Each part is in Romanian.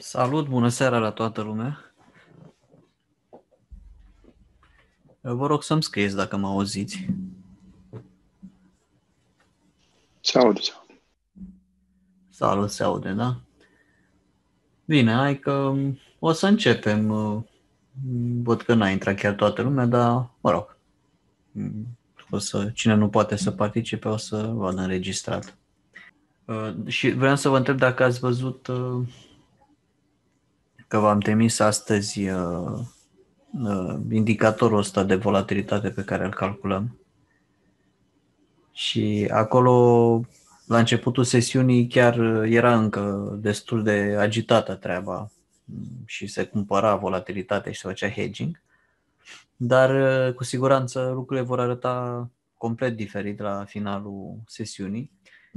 Salut, bună seara la toată lumea. Vă rog să-mi scrieți dacă mă auziți. Se aude, se aude. Salut, se aude, da? Bine, hai că o să începem. Văd că n-a intrat chiar toată lumea, dar mă rog. O să, cine nu poate să participe o să vadă înregistrat. Uh, și vreau să vă întreb dacă ați văzut uh, că v-am trimis astăzi uh, uh, indicatorul ăsta de volatilitate pe care îl calculăm. Și acolo, la începutul sesiunii, chiar era încă destul de agitată treaba și se cumpăra volatilitatea și se făcea hedging. Dar, uh, cu siguranță, lucrurile vor arăta complet diferit la finalul sesiunii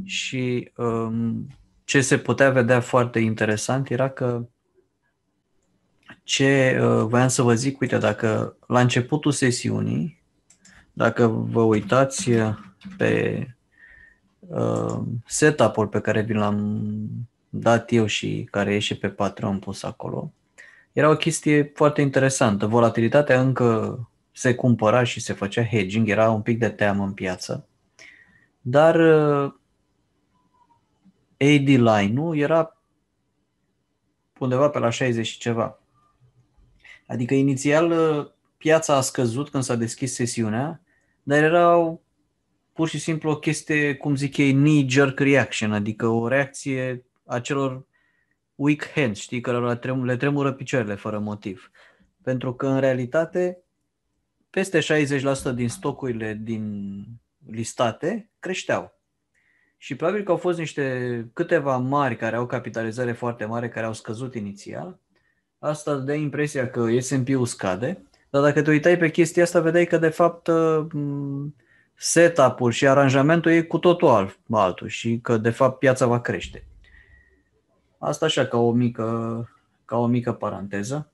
și um, ce se putea vedea foarte interesant era că ce uh, voiam să vă zic, uite, dacă la începutul sesiunii, dacă vă uitați uh, pe uh, setup-ul pe care vi l-am dat eu și care e și pe Patreon pus acolo, era o chestie foarte interesantă. Volatilitatea încă se cumpăra și se făcea hedging, era un pic de teamă în piață, dar uh, AD line-ul era undeva pe la 60 și ceva. Adică inițial uh, piața a scăzut când s-a deschis sesiunea, dar era pur și simplu o chestie, cum zic ei, knee-jerk reaction, adică o reacție a celor weak hands, știi, care le tremură picioarele fără motiv. Pentru că în realitate peste 60% din stocurile din listate creșteau. Și probabil că au fost niște câteva mari care au capitalizare foarte mare, care au scăzut inițial asta dă impresia că S&P-ul scade, dar dacă te uitai pe chestia asta, vedeai că de fapt uh, setup-ul și aranjamentul e cu totul alt, altul și că de fapt piața va crește. Asta așa ca o mică, ca o mică paranteză.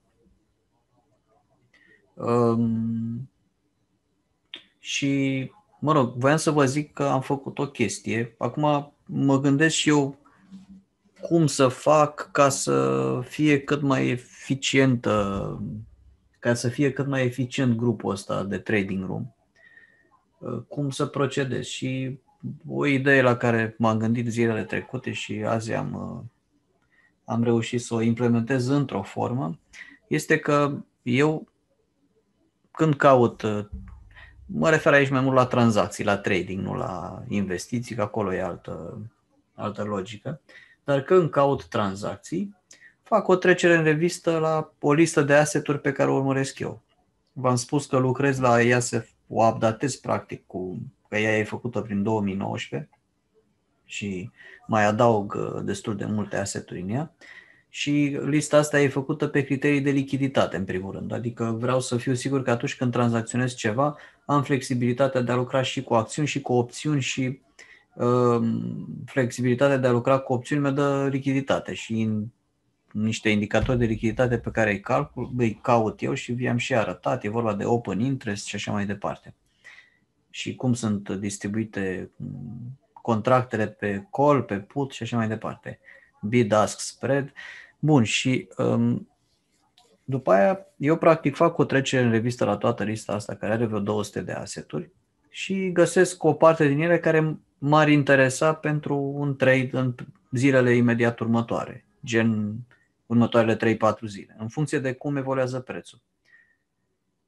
Um, și, mă rog, voiam să vă zic că am făcut o chestie. Acum mă gândesc și eu cum să fac ca să fie cât mai eficientă, ca să fie cât mai eficient grupul ăsta de trading room. Uh, cum să procedez și o idee la care m-am gândit zilele trecute și azi am, uh, am reușit să o implementez într-o formă, este că eu când caut, uh, mă refer aici mai mult la tranzacții, la trading, nu la investiții, că acolo e altă, altă logică, dar când caut tranzacții, fac o trecere în revistă la o listă de asseturi pe care o urmăresc eu. V-am spus că lucrez la ea, să o updatez practic cu, că ea e făcută prin 2019 și mai adaug uh, destul de multe asseturi în ea. Și lista asta e făcută pe criterii de lichiditate, în primul rând. Adică vreau să fiu sigur că atunci când tranzacționez ceva, am flexibilitatea de a lucra și cu acțiuni și cu opțiuni și uh, flexibilitatea de a lucra cu opțiuni mi dă lichiditate și în niște indicatori de lichiditate pe care îi, calcul, îi caut eu și vi-am și arătat, e vorba de open interest și așa mai departe. Și cum sunt distribuite mm, contractele pe call, pe put și așa mai departe. Bid-ask spread. Bun, și um, după aia eu practic fac o trecere în revistă la toată lista asta care are vreo 200 de aseturi și găsesc o parte din ele care m-ar interesa pentru un trade în zilele imediat următoare, gen următoarele 3-4 zile, în funcție de cum evoluează prețul.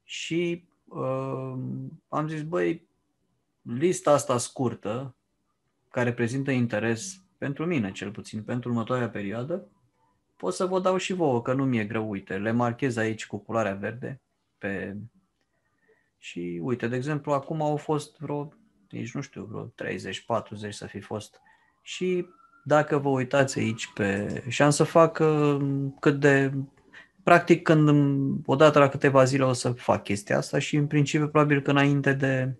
Și uh, am zis, băi, lista asta scurtă, care prezintă interes pentru mine, cel puțin, pentru următoarea perioadă, pot să vă dau și vouă, că nu mi-e greu, uite, le marchez aici cu culoarea verde pe... și uite, de exemplu, acum au fost vreo, nici nu știu, vreo 30-40 să fi fost și dacă vă uitați aici pe... și am să fac uh, cât de... Practic, când odată la câteva zile o să fac chestia asta și în principiu probabil că înainte de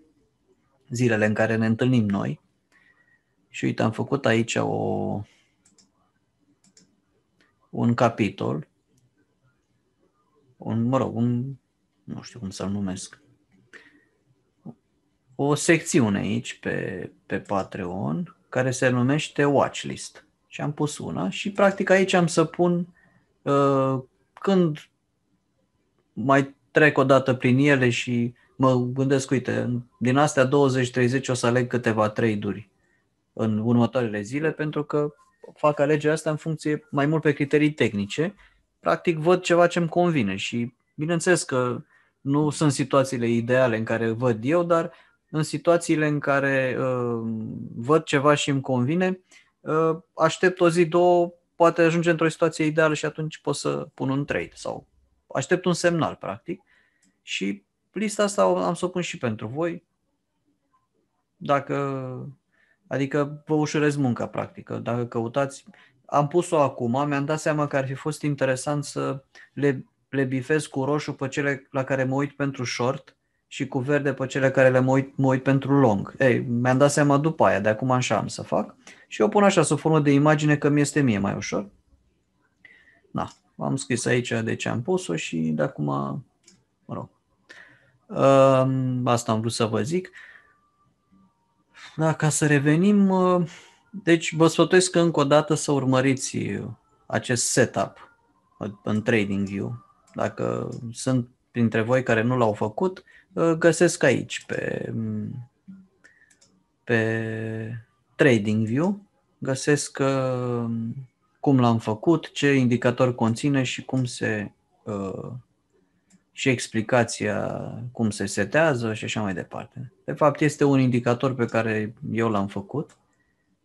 zilele în care ne întâlnim noi. Și uite, am făcut aici o, un capitol, un, mă rog, un, nu știu cum să-l numesc, o secțiune aici pe, pe Patreon care se numește watchlist. Și am pus una și practic aici am să pun uh, când mai trec o dată prin ele și mă gândesc, uite, din astea 20-30 o să aleg câteva trade-uri în următoarele zile pentru că fac alegerea asta în funcție mai mult pe criterii tehnice. Practic văd ceva ce îmi convine și bineînțeles că nu sunt situațiile ideale în care văd eu, dar în situațiile în care uh, văd ceva și îmi convine, uh, aștept o zi, două, poate ajunge într-o situație ideală și atunci pot să pun un trade sau aștept un semnal, practic. Și lista asta am să o pun și pentru voi. Dacă, adică vă ușurez munca, practică. Dacă căutați, am pus-o acum, mi-am dat seama că ar fi fost interesant să le, le bifez cu roșu pe cele la care mă uit pentru short și cu verde pe cele care le mă uit, mă uit pentru long. Ei, mi-am dat seama după aia, de acum așa am să fac. Și eu pun așa, sub formă de imagine, că mi este mie mai ușor. Da, am scris aici de ce am pus-o și de acum, mă rog. Asta am vrut să vă zic. Da, ca să revenim, deci vă sfătuiesc încă o dată să urmăriți acest setup în TradingView. Dacă sunt printre voi care nu l-au făcut, găsesc aici pe, pe TradingView, găsesc cum l-am făcut, ce indicator conține și cum se uh, și explicația cum se setează și așa mai departe. De fapt, este un indicator pe care eu l-am făcut,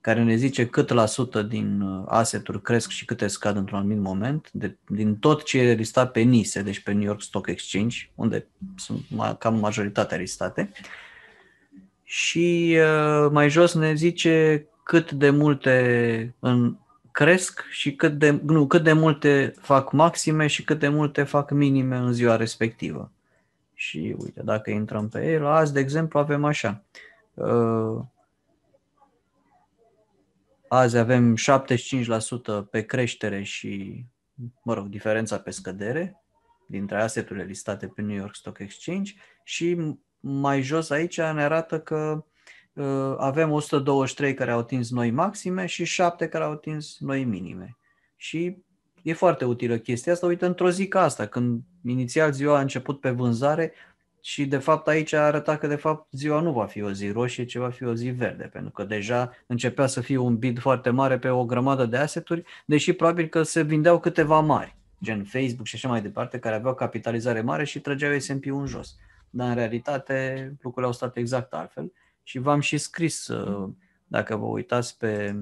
care ne zice cât la sută din uh, asset cresc și câte scad într-un anumit moment, de, din tot ce e listat pe NISE, deci pe New York Stock Exchange, unde sunt cam majoritatea listate. Și uh, mai jos ne zice cât de multe în cresc și cât de, nu, cât de multe fac maxime și cât de multe fac minime în ziua respectivă. Și uite, dacă intrăm pe el, azi, de exemplu, avem așa. Uh, azi avem 75% pe creștere și, mă rog, diferența pe scădere dintre aseturile listate pe New York Stock Exchange și mai jos aici ne arată că Uh, avem 123 care au atins noi maxime și 7 care au atins noi minime. Și e foarte utilă chestia asta. Uite, într-o zi ca asta, când inițial ziua a început pe vânzare și de fapt aici a arătat că de fapt ziua nu va fi o zi roșie, ci va fi o zi verde, pentru că deja începea să fie un bid foarte mare pe o grămadă de asseturi, deși probabil că se vindeau câteva mari, gen Facebook și așa mai departe, care aveau capitalizare mare și trăgeau S&P-ul în jos. Dar în realitate lucrurile au stat exact altfel și v-am și scris, uh, dacă vă uitați pe,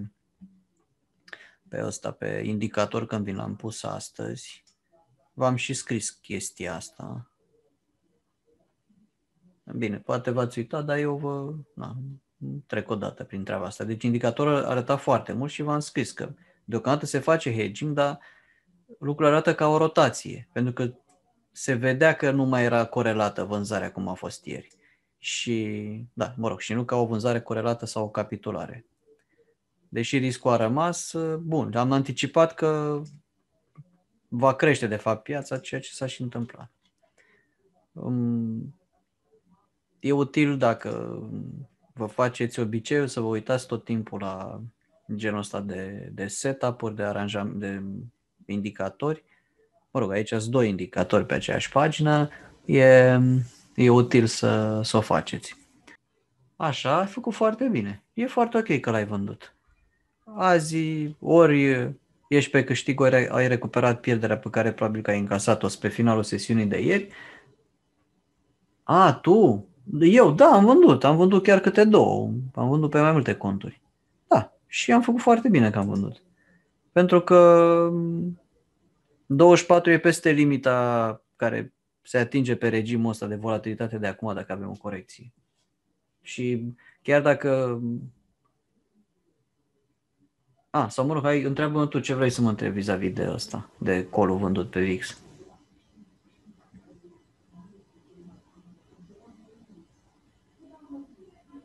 pe ăsta, pe indicator când vi l-am pus astăzi, v-am și scris chestia asta. Bine, poate v-ați uitat, dar eu vă na, trec o dată prin treaba asta. Deci indicatorul arăta foarte mult și v-am scris că deocamdată se face hedging, dar lucrul arată ca o rotație, pentru că se vedea că nu mai era corelată vânzarea cum a fost ieri și, da, mă rog, și nu ca o vânzare corelată sau o capitulare. Deși riscul a rămas, bun, am anticipat că va crește de fapt piața, ceea ce s-a și întâmplat. Um, e util dacă vă faceți obiceiul să vă uitați tot timpul la genul ăsta de, de setup-uri, de aranjament, de indicatori. Mă rog, aici sunt doi indicatori pe aceeași pagină. E e util să, să o faceți. Așa, ai făcut foarte bine. E foarte ok că l-ai vândut. Azi, ori ești pe câștig, ori ai recuperat pierderea pe care probabil că ai încasat-o pe finalul sesiunii de ieri. A, tu? Eu, da, am vândut. Am vândut chiar câte două. Am vândut pe mai multe conturi. Da, și am făcut foarte bine că am vândut. Pentru că 24 e peste limita care se atinge pe regimul ăsta de volatilitate de acum dacă avem o corecție. Și chiar dacă... A, sau mă rog, hai, întreabă tu ce vrei să mă întrebi vis-a-vis de ăsta, de colul vândut pe VIX.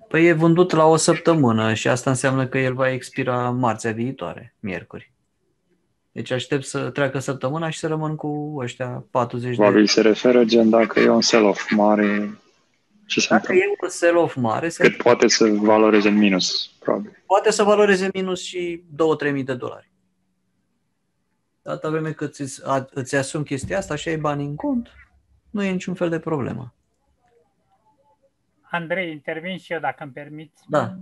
Păi e vândut la o săptămână și asta înseamnă că el va expira marțea viitoare, miercuri. Deci aștept să treacă săptămâna și să rămân cu ăștia 40 Probabil de... se referă gen dacă e un sell-off mare, ce se Dacă întâmplă? e un sell-off mare... Cât poate să valoreze minus, probabil. Poate să valoreze minus și 2-3 mii de dolari. Atâta vreme cât îți, a, îți asumi chestia asta și ai bani în cont, nu e niciun fel de problemă. Andrei, intervin și eu dacă îmi permiți. Da.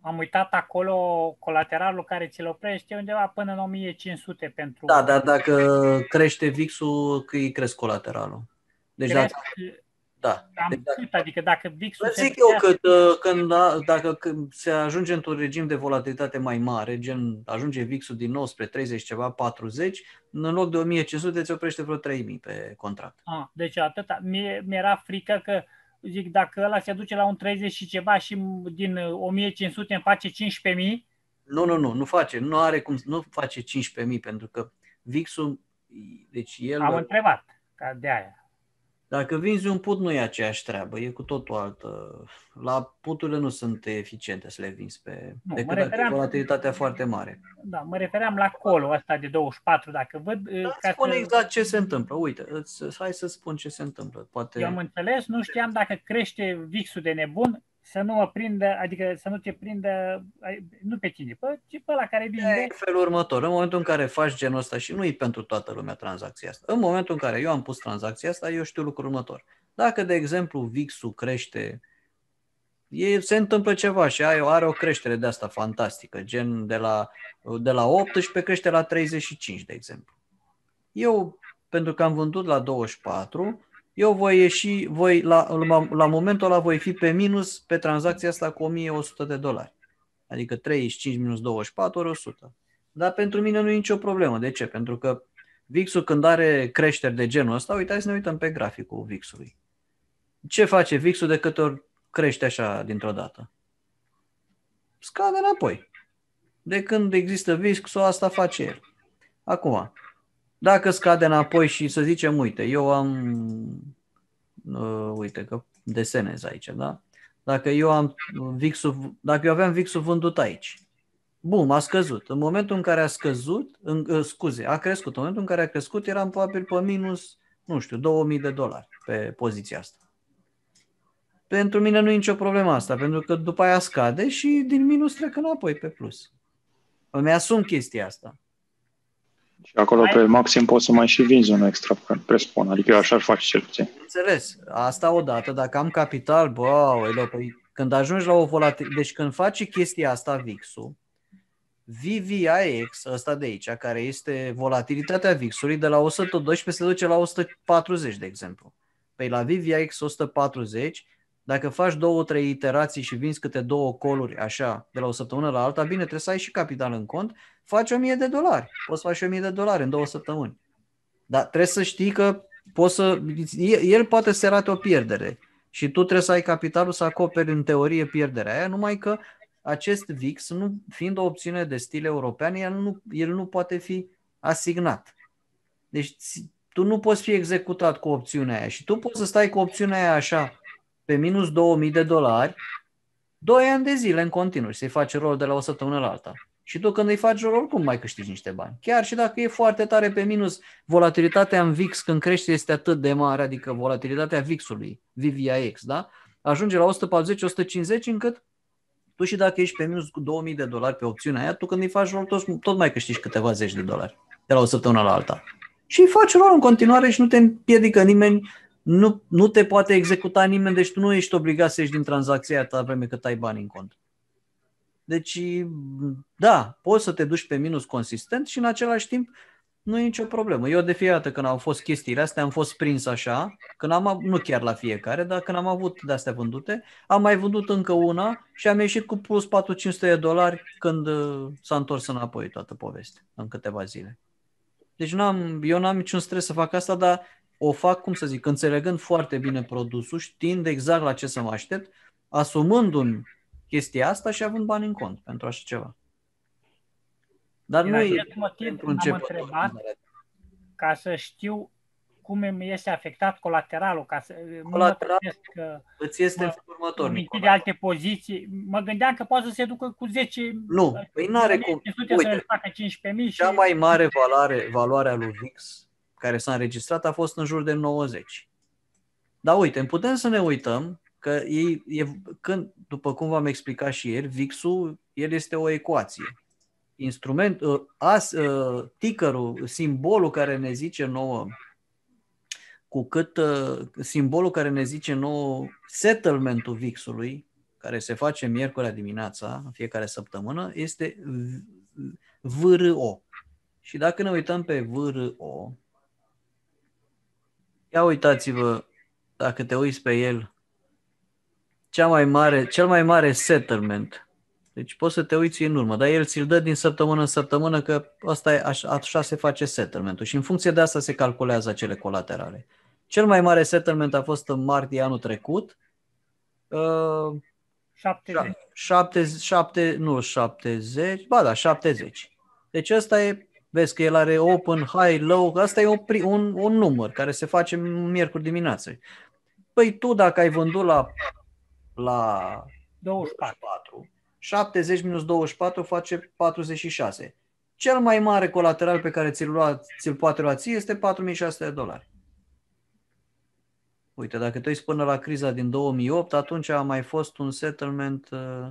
Am uitat acolo colateralul care ți-l oprește undeva până în 1500 pentru... Da, dar dacă crește VIX-ul, că îi cresc colateralul. Deci Cresc, dacă, da. Cam Deci dacă, cât? Adică dacă VIX-ul Vă se zic eu ridică- că uh, când, da- dacă când se ajunge într-un regim de volatilitate mai mare, gen ajunge VIX-ul din nou spre 30 ceva, 40, în loc de 1500 ți oprește vreo 3000 pe contract. Ah, deci atâta. Mie, mi-era frică că zic, dacă ăla se duce la un 30 și ceva și din 1500 îmi face 15.000, Nu, nu, nu, nu face, nu are cum, nu face 15.000 pentru că VIX-ul, deci el, am întrebat. Ca de aia. Dacă vinzi un put nu e aceeași treabă, e cu totul altă. La puturile nu sunt eficiente să le vinzi pe, Nu, decât mă dacă e refeream- volatilitatea foarte mare. Da, mă refeream la colul ăsta de 24, dacă văd... Îți ca spun să- exact ce se întâmplă. Uite, îți, hai să spun ce se întâmplă. Poate... Eu am înțeles, nu știam dacă crește VIX-ul de nebun, să nu mă prindă, adică să nu te prindă, ai- nu pe tine, pe, ci pe la care E vinde. în felul următor. În momentul în care faci genul ăsta și nu e pentru toată lumea tranzacția asta. În momentul în care eu am pus tranzacția asta, eu știu lucrul următor. Dacă, de exemplu, VIX-ul crește, e, se întâmplă ceva și are, are o creștere de asta fantastică, gen de la, de la 18 crește la 35, de exemplu. Eu, pentru că am vândut la 24, eu voi ieși, voi, la, la, la momentul ăla voi fi pe minus pe tranzacția asta cu 1100 de dolari. Adică 35 minus 24 ori 100. Dar pentru mine nu e nicio problemă. De ce? Pentru că VIX-ul când are creșteri de genul ăsta, uitați să ne uităm pe graficul VIX-ului. Ce face VIX-ul de câte ori crește așa dintr-o dată? Scade înapoi. De când există VIX-ul, asta face el. Acum, dacă scade înapoi și să zicem, uite, eu am, uh, uite că desenez aici, da? Dacă eu am VIX-ul, dacă eu aveam VIX-ul vândut aici, bum, a scăzut. În momentul în care a scăzut, în, uh, scuze, a crescut. În momentul în care a crescut, eram probabil pe minus, nu știu, 2000 de dolari pe poziția asta. Pentru mine nu e nicio problemă asta, pentru că după aia scade și din minus trec înapoi pe plus. Îmi asum chestia asta. Și acolo Mai- pe maxim poți să mai și vinzi un extra, presupun. Adică eu așa ar face cel puțin. Înțeles. Asta odată, dacă am capital, bă, aoleu, păi când ajungi la o volatilitate, deci când faci chestia asta VIX-ul, VVIX, ăsta de aici, care este volatilitatea VIX-ului, de la 112 se duce la 140, de exemplu. Păi la VVIX 140, dacă faci două, trei iterații și vinzi câte două coluri așa, de la o săptămână la alta, bine, trebuie să ai și capital în cont, faci 1000 de dolari. Poți să faci 1000 de dolari în două săptămâni. Dar trebuie să știi că poți să, el poate să arate o pierdere și tu trebuie să ai capitalul să acoperi în teorie pierderea aia, numai că acest VIX, nu, fiind o opțiune de stil european, el nu, el nu poate fi asignat. Deci ți- tu nu poți fi executat cu opțiunea aia și tu poți să stai cu opțiunea aia așa pe minus 2000 de dolari 2 ani de zile în continuu și să-i faci rol de la o săptămână la alta. Și tu când îi faci rol, oricum mai câștigi niște bani. Chiar și dacă e foarte tare pe minus, volatilitatea în VIX când crește este atât de mare, adică volatilitatea VIX-ului, VVIX, da? ajunge la 140-150 încât tu și dacă ești pe minus cu 2000 de dolari pe opțiunea aia, tu când îi faci rol, tot, tot mai câștigi câteva zeci de dolari de la o săptămână la alta. Și îi faci rol în continuare și nu te împiedică nimeni, nu, nu te poate executa nimeni, deci tu nu ești obligat să ieși din tranzacția aia atâta vreme cât ai bani în cont. Deci, da, poți să te duci pe minus consistent și în același timp nu e nicio problemă. Eu de fiecare dată când au fost chestiile astea am fost prins așa, când am, av- nu chiar la fiecare, dar când am avut de-astea vândute, am mai vândut încă una și am ieșit cu plus 400 de dolari când uh, s-a întors înapoi toată povestea, în câteva zile. Deci n-am, eu n-am niciun stres să fac asta, dar o fac, cum să zic, înțelegând foarte bine produsul, știind exact la ce să mă aștept, asumându-mi chestia asta și având bani în cont pentru așa ceva. Dar Din nu e acest motiv pentru am începători. întrebat ca să știu cum îmi este afectat colateralul, ca să nu mă Colateral- trezesc că Îți este în Mă- felul următor, îmi Nicolae. de alte poziții. Mă gândeam că poate să se ducă cu 10... Nu, păi n-are cum. 500 Uite, să facă 15.000 și... Cea mai mare valoare, valoare a lui VIX care s-a înregistrat a fost în jur de 90. Dar uite, putem să ne uităm că ei, e, când, după cum v-am explicat și ieri, VIX-ul el este o ecuație. instrument, uh, as, uh, tickerul, simbolul care ne zice nouă, cu cât uh, simbolul care ne zice nouă settlementul VIX-ului, care se face miercurea dimineața, în fiecare săptămână, este VRO. Și dacă ne uităm pe VRO, ia uitați-vă, dacă te uiți pe el, cea mai mare, cel mai mare settlement. Deci poți să te uiți în urmă, dar el ți-l dă din săptămână în săptămână că asta e, așa, așa se face settlementul și în funcție de asta se calculează acele colaterale. Cel mai mare settlement a fost în martie anul trecut. Uh, 70. 70, 7, nu 70, ba da, 70. Deci ăsta e, vezi că el are open, high, low, asta e un, un, un număr care se face miercuri dimineață. Păi tu dacă ai vândut la, la 24. 24, 70 minus 24 face 46. Cel mai mare colateral pe care ți-l, lua, ți-l poate lua ție este 4600 de dolari. Uite, dacă te uiți până la criza din 2008, atunci a mai fost un settlement uh,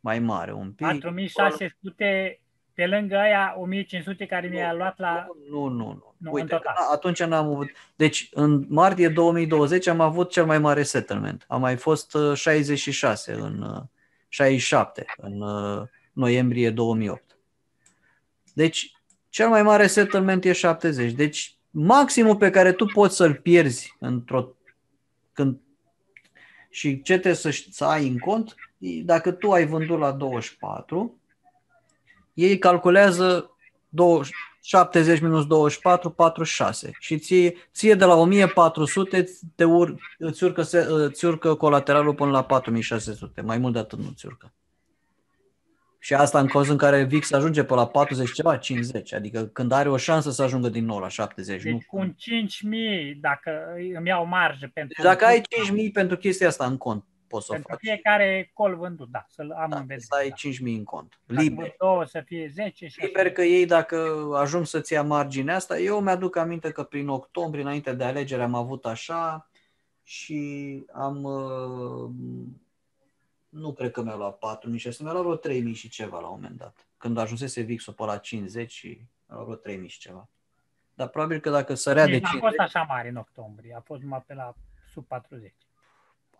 mai mare, un pic. 4600 pe lângă aia 1500 care mi-a luat la... Nu, nu, nu. nu Uite, atunci n-am avut... Deci în martie 2020 am avut cel mai mare settlement. A mai fost 66 uh, în 67 uh, în noiembrie 2008. Deci cel mai mare settlement e 70. Deci maximul pe care tu poți să-l pierzi într-o, când, și ce trebuie să, să ai în cont, dacă tu ai vândut la 24, ei calculează 20, 70 minus 24, 46 și ție, ție de la 1400 te ur, îți, urcă, îți urcă colateralul până la 4600, mai mult de atât nu îți urcă. Și asta în cazul în care VIX ajunge pe la 40 ceva, 50, adică când are o șansă să ajungă din nou la 70. Deci nu? cu un 5.000 dacă îmi iau marjă pentru... Deci dacă ai 5.000 pentru chestia asta în cont, poți să o faci. fiecare col vândut, da, să-l am da, în vedere. Să ai da. 5.000 în cont. Dacă liber. Două să fie 10 și Liber că ei dacă ajung să-ți ia marginea asta, eu mi-aduc aminte că prin octombrie, înainte de alegere, am avut așa și am uh, nu cred că mi-a luat 4.000 și mi-a luat vreo 3.000 și ceva la un moment dat. Când ajunsese VIX-ul pe la 50 și mi-a luat vreo 3.000 și ceva. Dar probabil că dacă sărea de 50... a fost așa mare în octombrie, a fost numai pe la sub 40.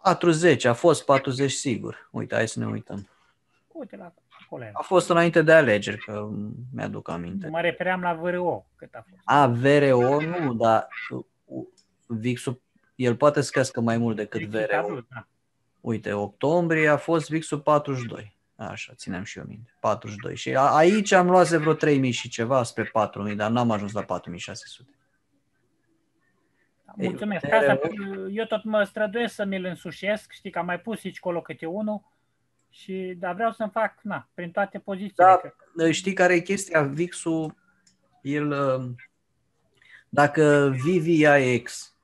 40, a fost 40 sigur. Uite, hai să ne uităm. Uite la acolo. A fost înainte de alegeri, că mi-aduc aminte. Mă refeream la VRO, cât a fost. A, VRO nu, dar VIX-ul, el poate să crească mai mult decât VRO. Da. Uite, octombrie a fost VIX-ul 42. Așa, țineam și eu minte. 42. Și a, aici am luat vreo 3000 și ceva spre 4000, dar n-am ajuns la 4600. Mulțumesc. Ei, Asta, eu tot mă străduiesc să mi-l însușesc. Știi că am mai pus aici colo câte unul. Și, dar vreau să-mi fac, na, prin toate pozițiile. Da, știi care e chestia? VIX-ul, el, dacă VVIX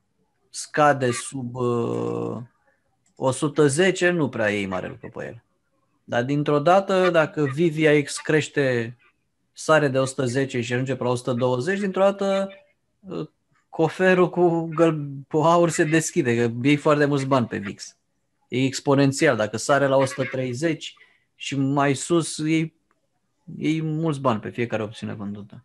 scade sub uh, 110 nu prea iei mare lucru pe el. Dar dintr-o dată, dacă VVIX crește, sare de 110 și ajunge pe la 120, dintr-o dată uh, coferul cu, găl- cu aur se deschide, că iei foarte mulți bani pe VIX. E exponențial. Dacă sare la 130 și mai sus, iei, iei mulți bani pe fiecare opțiune vândută.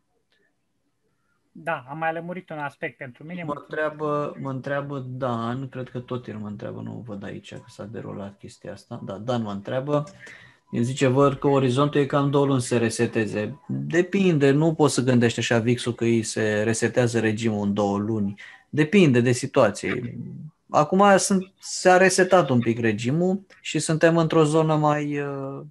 Da, am mai lămurit un aspect pentru mine. Mă întreabă, mă întreabă Dan, cred că tot el mă întreabă, nu văd aici că s-a derulat chestia asta. Da, Dan mă întreabă, el zice, văd că orizontul e cam două luni să reseteze. Depinde, nu poți să gândești așa VIX-ul că îi se resetează regimul în două luni. Depinde de situație. Acum sunt, s-a resetat un pic regimul și suntem într-o zonă mai uh,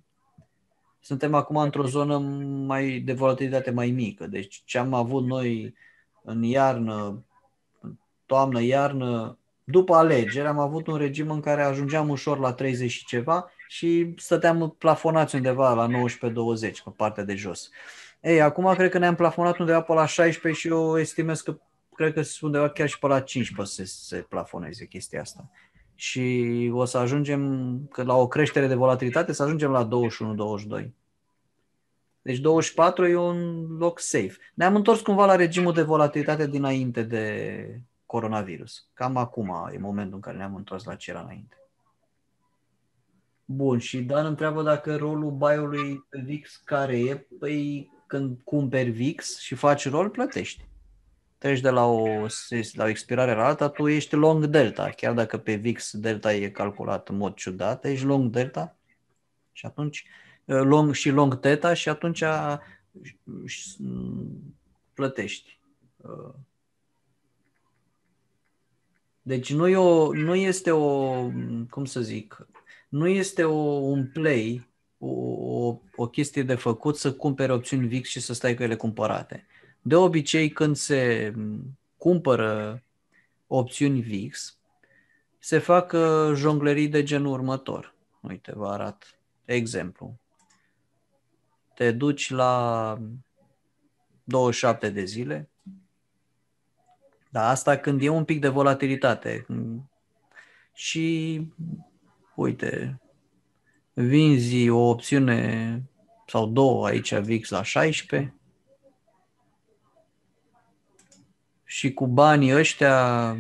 suntem acum într-o zonă mai de volatilitate mai mică. Deci ce am avut noi în iarnă, toamnă, iarnă, după alegeri am avut un regim în care ajungeam ușor la 30 și ceva și stăteam plafonați undeva la 19-20 pe partea de jos. Ei, acum cred că ne-am plafonat undeva pe la 16 și eu estimez că cred că undeva chiar și pe la 15 să se plafoneze chestia asta și o să ajungem că la o creștere de volatilitate să ajungem la 21-22. Deci 24 e un loc safe. Ne-am întors cumva la regimul de volatilitate dinainte de coronavirus. Cam acum e momentul în care ne-am întors la ce era înainte. Bun, și Dan întreabă dacă rolul buy-ului pe VIX care e, păi când cumperi VIX și faci rol, plătești. Treci de la o, la o expirare la alta, tu ești long delta, chiar dacă pe VIX delta e calculat în mod ciudat, ești long delta și atunci long și long theta și atunci plătești. Deci nu, e o, nu este o, cum să zic, nu este o, un play, o, o, o chestie de făcut să cumpere opțiuni VIX și să stai cu ele cumpărate. De obicei, când se cumpără opțiuni VIX, se fac uh, jonglerii de genul următor. Uite, vă arăt exemplu. Te duci la 27 de zile, dar asta când e un pic de volatilitate. Și, uite, vinzi o opțiune sau două aici VIX la 16 și cu banii ăștia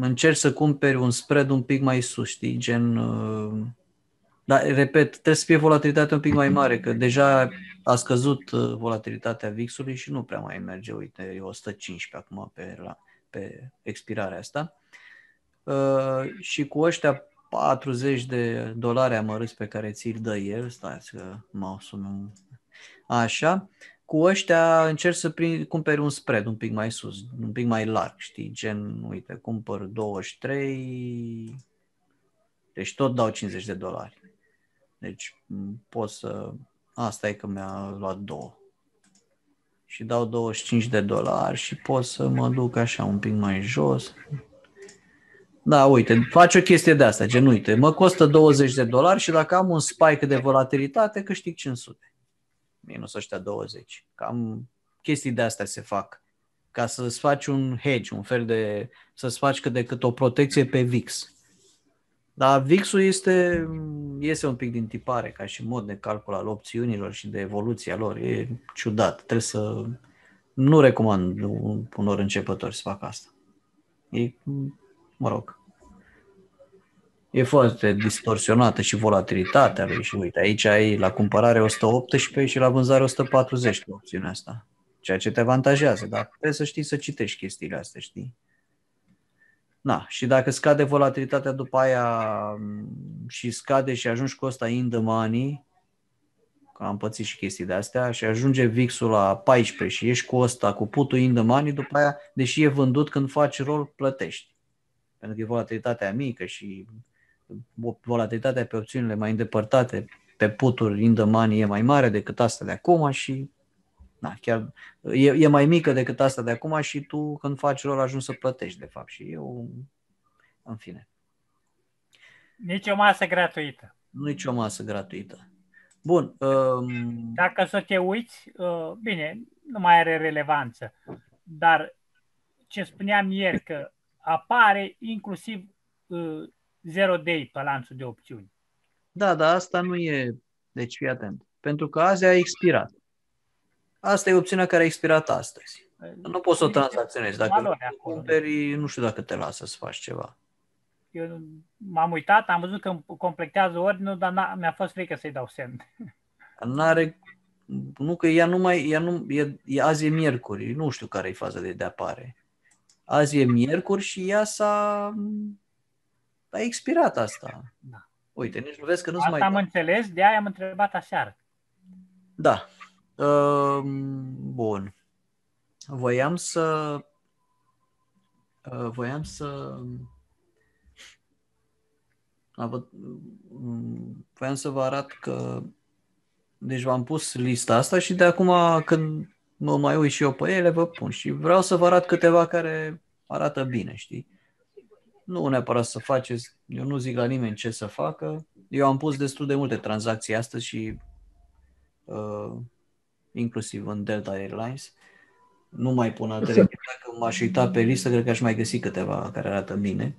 încerci să cumperi un spread un pic mai sus, știi, gen... Uh, dar, repet, trebuie să fie volatilitatea un pic mai mare, că deja a scăzut uh, volatilitatea VIX-ului și nu prea mai merge, uite, e 115 acum pe, la, pe expirarea asta. Uh, și cu ăștia 40 de dolari amărâți pe care ți-l dă el, stați că mouse-ul așa, cu ăștia încerci să prind, cumperi un spread un pic mai sus, un pic mai larg, știi, gen, uite, cumpăr 23, deci tot dau 50 de dolari. Deci pot să, asta e că mi-a luat două. Și dau 25 de dolari și pot să mă duc așa un pic mai jos. Da, uite, faci o chestie de asta, gen, uite, mă costă 20 de dolari și dacă am un spike de volatilitate, câștig 500 minus ăștia 20. Cam chestii de astea se fac ca să-ți faci un hedge, un fel de, să-ți faci cât de cât o protecție pe VIX. Dar VIX-ul este, iese un pic din tipare ca și mod de calcul al opțiunilor și de evoluția lor. E ciudat. Trebuie să... Nu recomand unor începători să facă asta. E, mă rog, e foarte distorsionată și volatilitatea lui și uite, aici ai la cumpărare 118 și la vânzare 140 pe opțiunea asta, ceea ce te avantajează, dar trebuie să știi să citești chestiile astea, știi? Na, și dacă scade volatilitatea după aia mm, și scade și ajungi cu ăsta in the money, că am pățit și chestii de astea, și ajunge VIX-ul la 14 și ești cu ăsta, cu putul in the money, după aia, deși e vândut când faci rol, plătești. Pentru că e volatilitatea mică și volatilitatea pe opțiunile mai îndepărtate pe puturi in the money e mai mare decât asta de acum și na, chiar e, e mai mică decât asta de acum și tu când faci rol ajungi să plătești de fapt și eu în fine. Nici o masă gratuită. Nici o masă gratuită. Bun. Um... Dacă să te uiți, uh, bine, nu mai are relevanță, dar ce spuneam ieri că apare inclusiv uh, zero day pe lanțul de opțiuni. Da, dar asta nu e... Deci fii atent. Pentru că azi a expirat. Asta e opțiunea care a expirat astăzi. Nu poți să o tranzacționezi. Dacă cumperi, nu știu dacă te lasă să faci ceva. Eu m-am uitat, am văzut că completează ordinul, dar mi-a fost frică să-i dau semn. N-are, nu că ea nu mai, ea nu, e, e, azi e miercuri, nu știu care e faza de, de apare. Azi e miercuri și ea s-a a expirat asta. Da. Uite, nici nu vezi că nu-ți asta mai... am înțeles, de aia am întrebat aseară. Da. Uh, bun. Voiam să... Uh, voiam să... Voiam să vă arăt că... Deci v-am pus lista asta și de acum când mă mai uit și eu pe ele, vă pun. Și vreau să vă arăt câteva care arată bine, știi? nu neapărat să faceți, eu nu zic la nimeni ce să facă. Eu am pus destul de multe tranzacții astăzi și uh, inclusiv în Delta Airlines. Nu mai pun altele. Dacă m-aș uita pe listă, cred că aș mai găsi câteva care arată bine.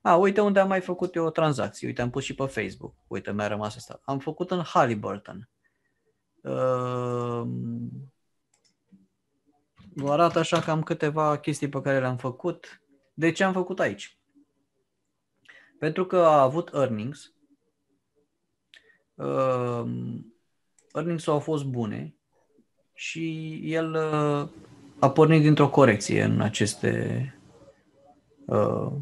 A, uite unde am mai făcut eu o tranzacție. Uite, am pus și pe Facebook. Uite, mi-a rămas asta. Am făcut în Halliburton. Uh, vă arată așa cam câteva chestii pe care le-am făcut. De ce am făcut aici? Pentru că a avut earnings uh, earnings au fost bune și el uh, a pornit dintr-o corecție în aceste uh,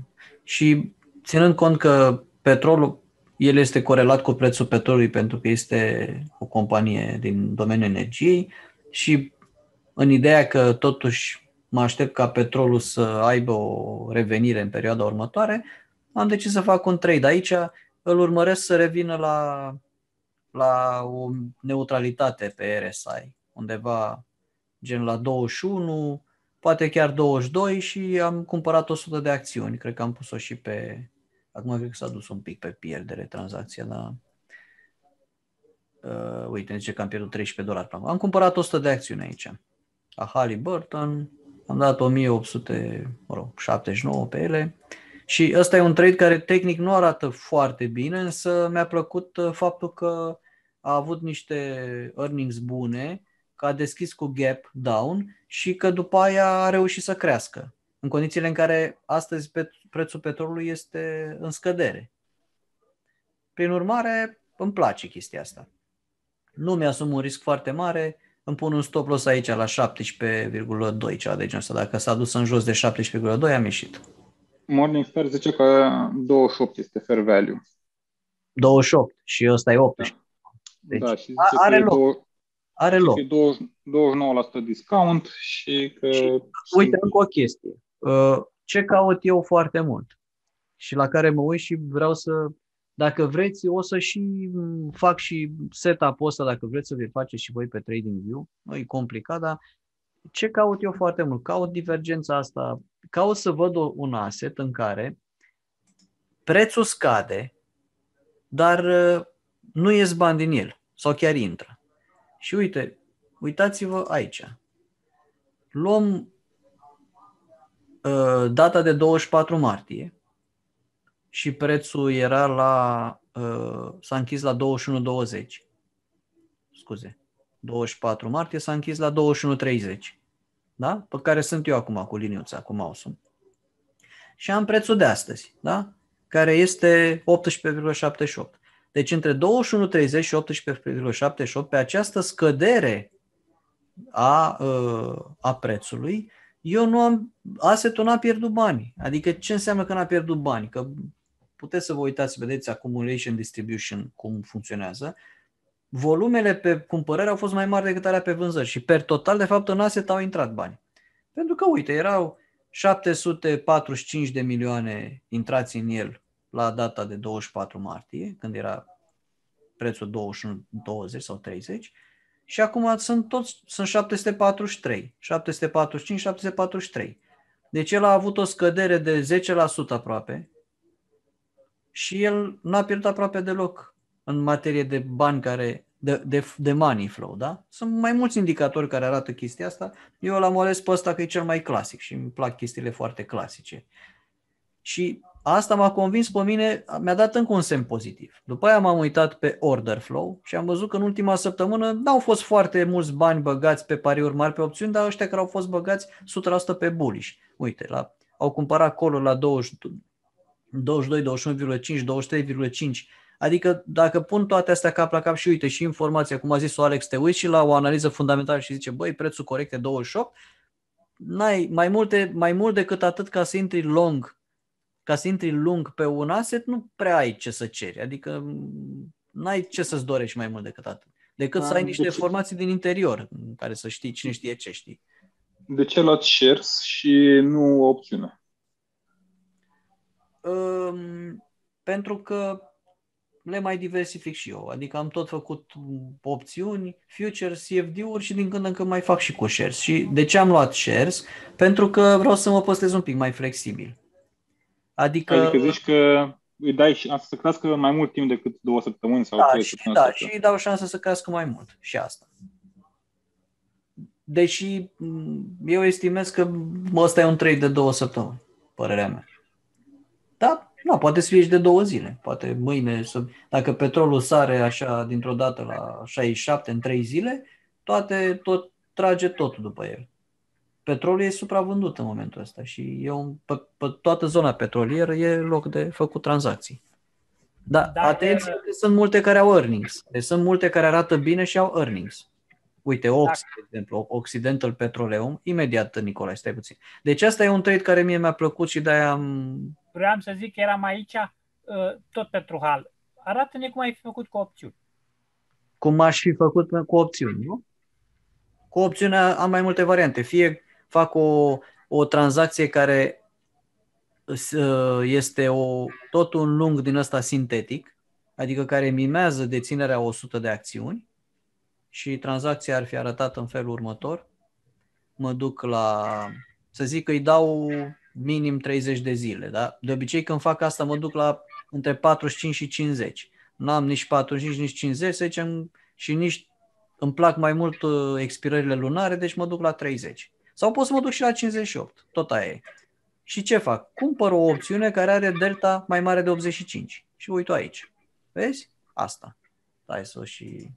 și ținând cont că petrolul el este corelat cu prețul petrolului pentru că este o companie din domeniul energiei și în ideea că totuși mă aștept ca petrolul să aibă o revenire în perioada următoare, am decis să fac un trade aici, îl urmăresc să revină la, la o neutralitate pe RSI, undeva gen la 21, poate chiar 22 și am cumpărat 100 de acțiuni. Cred că am pus-o și pe... Acum cred că s-a dus un pic pe pierdere tranzacția, dar... Uh, uite, zice că am pierdut 13 dolari. Am cumpărat 100 de acțiuni aici. A Halliburton, am dat 1879 pe ele. Și ăsta e un trade care tehnic nu arată foarte bine, însă mi-a plăcut uh, faptul că a avut niște earnings bune, că a deschis cu gap down și că după aia a reușit să crească, în condițiile în care astăzi prețul petrolului este în scădere. Prin urmare, îmi place chestia asta. Nu mi-asum un risc foarte mare, îmi pun un stop loss aici la 17,2, cea de genul ăsta. Dacă s-a dus în jos de 17,2, am ieșit. Morningstar zice că 28 este fair value. 28 și ăsta e 18. Deci, da, și zice are că loc. Două, are loc. 20, 29% discount și că... Și, uite, încă o chestie. Uh, ce caut eu foarte mult și la care mă uit și vreau să dacă vreți, o să și fac și setup-ul ăsta, dacă vreți să vi faceți și voi pe TradingView. Nu e complicat, dar ce caut eu foarte mult? Caut divergența asta, caut să văd un asset în care prețul scade, dar uh, nu ies bani din el sau chiar intră. Și uite, uitați-vă aici. Luăm uh, data de 24 martie și prețul era la, uh, s-a închis la 21.20. Scuze. 24 martie s-a închis la 21.30. Da? Pe care sunt eu acum cu liniuța, cu mouse Și am prețul de astăzi, da? Care este 18,78. Deci între 21.30 și 18,78 pe această scădere a, uh, a prețului, eu nu am, asetul n-a pierdut bani. Adică ce înseamnă că n-a pierdut bani? Că puteți să vă uitați, vedeți accumulation distribution cum funcționează, volumele pe cumpărări au fost mai mari decât alea pe vânzări și per total, de fapt, în asset au intrat bani. Pentru că, uite, erau 745 de milioane intrați în el la data de 24 martie, când era prețul 21, 20 sau 30, și acum sunt toți, sunt 743, 745, 743. Deci el a avut o scădere de 10% aproape și el n-a pierdut aproape deloc în materie de bani care, de, de, de money flow, da? Sunt mai mulți indicatori care arată chestia asta. Eu l-am ales pe ăsta că e cel mai clasic și îmi plac chestiile foarte clasice. Și asta m-a convins pe mine, mi-a dat încă un semn pozitiv. După aia m-am uitat pe order flow și am văzut că în ultima săptămână n-au fost foarte mulți bani băgați pe pariuri mari pe opțiuni, dar ăștia care au fost băgați 100% pe bullish. Uite, la, au cumpărat colul la 20, 22, 21,5, 23,5. Adică dacă pun toate astea cap la cap și uite și informația, cum a zis Alex, te uiți și la o analiză fundamentală și zice, băi, prețul corect e 28, n-ai mai, multe, mai mult decât atât ca să intri long, ca să intri lung pe un asset, nu prea ai ce să ceri. Adică n-ai ce să-ți dorești mai mult decât atât. Decât A, să ai niște deci... informații din interior, în care să știi cine știe ce știi. De ce luați shares și nu opțiune? Pentru că le mai diversific și eu. Adică am tot făcut opțiuni, futures, CFD-uri și din când în când mai fac și cu shares. Și de ce am luat shares? Pentru că vreau să mă păstrez un pic mai flexibil. Adică, adică zici că îi dai șansă să crească mai mult timp decât două săptămâni sau da, trei și, Da, și îi dau șansă să crească mai mult. Și asta. Deși eu estimez că ăsta e un trade de două săptămâni, părerea mea. Da, nu, poate să fie și de două zile. Poate mâine, să, dacă petrolul sare așa dintr-o dată la 67 în trei zile, toate, tot trage totul după el. Petrolul e supravândut în momentul ăsta și e un, pe, pe toată zona petrolieră e loc de făcut tranzacții. Da, Dar atenție, că sunt multe care au earnings. Deci sunt multe care arată bine și au earnings. Uite, Ox, de exemplu, Occidental Petroleum, imediat, Nicolae, stai puțin. Deci asta e un trade care mie mi-a plăcut și de-aia am... Vreau să zic că eram aici, uh, tot pentru hal. Arată-ne cum ai fi făcut cu opțiuni. Cum aș fi făcut cu opțiuni, nu? Cu opțiunea am mai multe variante. Fie fac o, o tranzacție care uh, este o, tot un lung din ăsta sintetic, adică care mimează deținerea 100 de acțiuni și tranzacția ar fi arătată în felul următor. Mă duc la, să zic că îi dau minim 30 de zile. Da? De obicei când fac asta mă duc la între 45 și 50. Nu am nici 45, nici 50, să zicem, și nici îmi plac mai mult uh, expirările lunare, deci mă duc la 30. Sau pot să mă duc și la 58, tot aia e. Și ce fac? Cumpăr o opțiune care are delta mai mare de 85. Și uit aici. Vezi? Asta. Hai să și...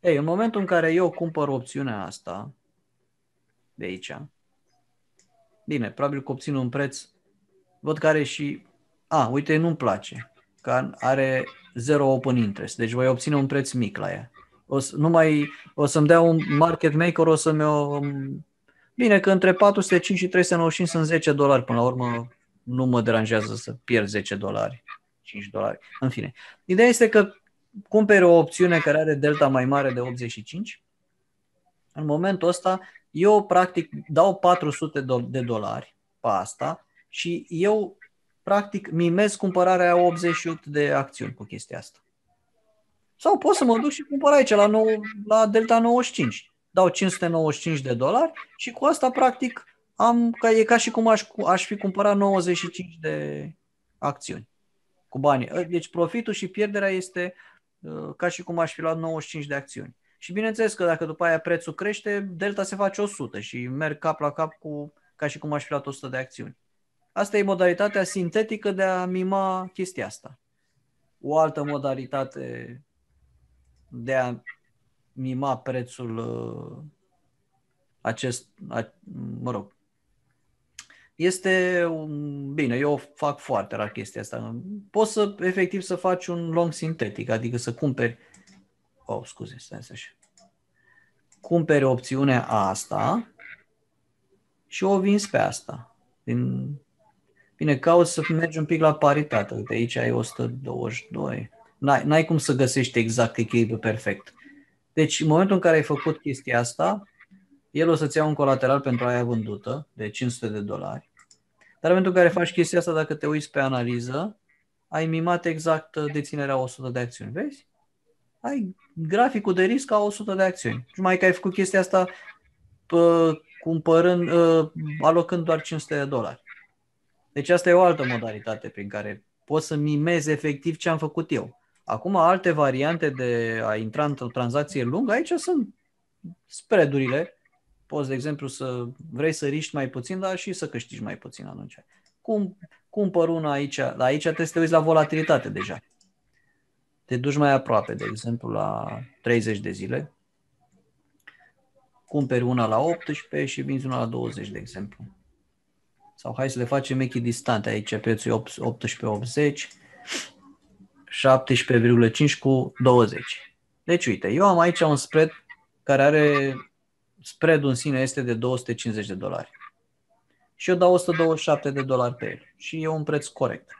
Ei, în momentul în care eu cumpăr opțiunea asta, de aici, bine, probabil că obțin un preț, văd că are și... A, uite, nu-mi place, că are zero open interest, deci voi obține un preț mic la ea. O să, nu mai, o să-mi dea un market maker, o să-mi o... Bine, că între 405 și 395 sunt 10 dolari, până la urmă nu mă deranjează să pierd 10 dolari, 5 dolari, în fine. Ideea este că cumperi o opțiune care are delta mai mare de 85, în momentul ăsta eu practic dau 400 de dolari pe asta și eu practic mimez cumpărarea 88 de acțiuni cu chestia asta. Sau pot să mă duc și cumpăr aici la, nou, la Delta 95. Dau 595 de dolari și cu asta practic am, ca, e ca și cum aș, aș fi cumpărat 95 de acțiuni cu banii. Deci profitul și pierderea este uh, ca și cum aș fi luat 95 de acțiuni. Și bineînțeles că dacă după aia prețul crește, delta se face 100 și merg cap la cap cu ca și cum aș fi luat 100 de acțiuni. Asta e modalitatea sintetică de a mima chestia asta. O altă modalitate de a mima prețul uh, acest, mă rog, este un, bine, eu fac foarte rar chestia asta. Poți să efectiv să faci un long sintetic, adică să cumperi oh, scuze, stai să așa. Cumperi opțiunea asta și o vinzi pe asta. Din... Bine, cauți să mergi un pic la paritate. Uite, aici ai 122. N-ai, n-ai cum să găsești exact echilibru perfect. Deci, în momentul în care ai făcut chestia asta, el o să-ți ia un colateral pentru aia vândută de 500 de dolari. Dar în momentul în care faci chestia asta, dacă te uiți pe analiză, ai mimat exact deținerea 100 de acțiuni. Vezi? Ai graficul de risc a 100 de acțiuni. mai că ai făcut chestia asta pă, cumpărând, uh, alocând doar 500 de dolari. Deci asta e o altă modalitate prin care poți să mimezi efectiv ce am făcut eu. Acum, alte variante de a intra într-o tranzacție lungă, aici sunt spreadurile. Poți, de exemplu, să vrei să riști mai puțin, dar și să câștigi mai puțin atunci. Cum cumpăr una aici? La aici trebuie să te uiți la volatilitate deja. Te duci mai aproape, de exemplu, la 30 de zile. Cumperi una la 18 și vinzi una la 20, de exemplu. Sau hai să le facem echidistante. Aici prețul e 18,80 17,5 cu 20. Deci uite, eu am aici un spread care are spreadul în sine este de 250 de dolari. Și eu dau 127 de dolari pe el. Și e un preț corect.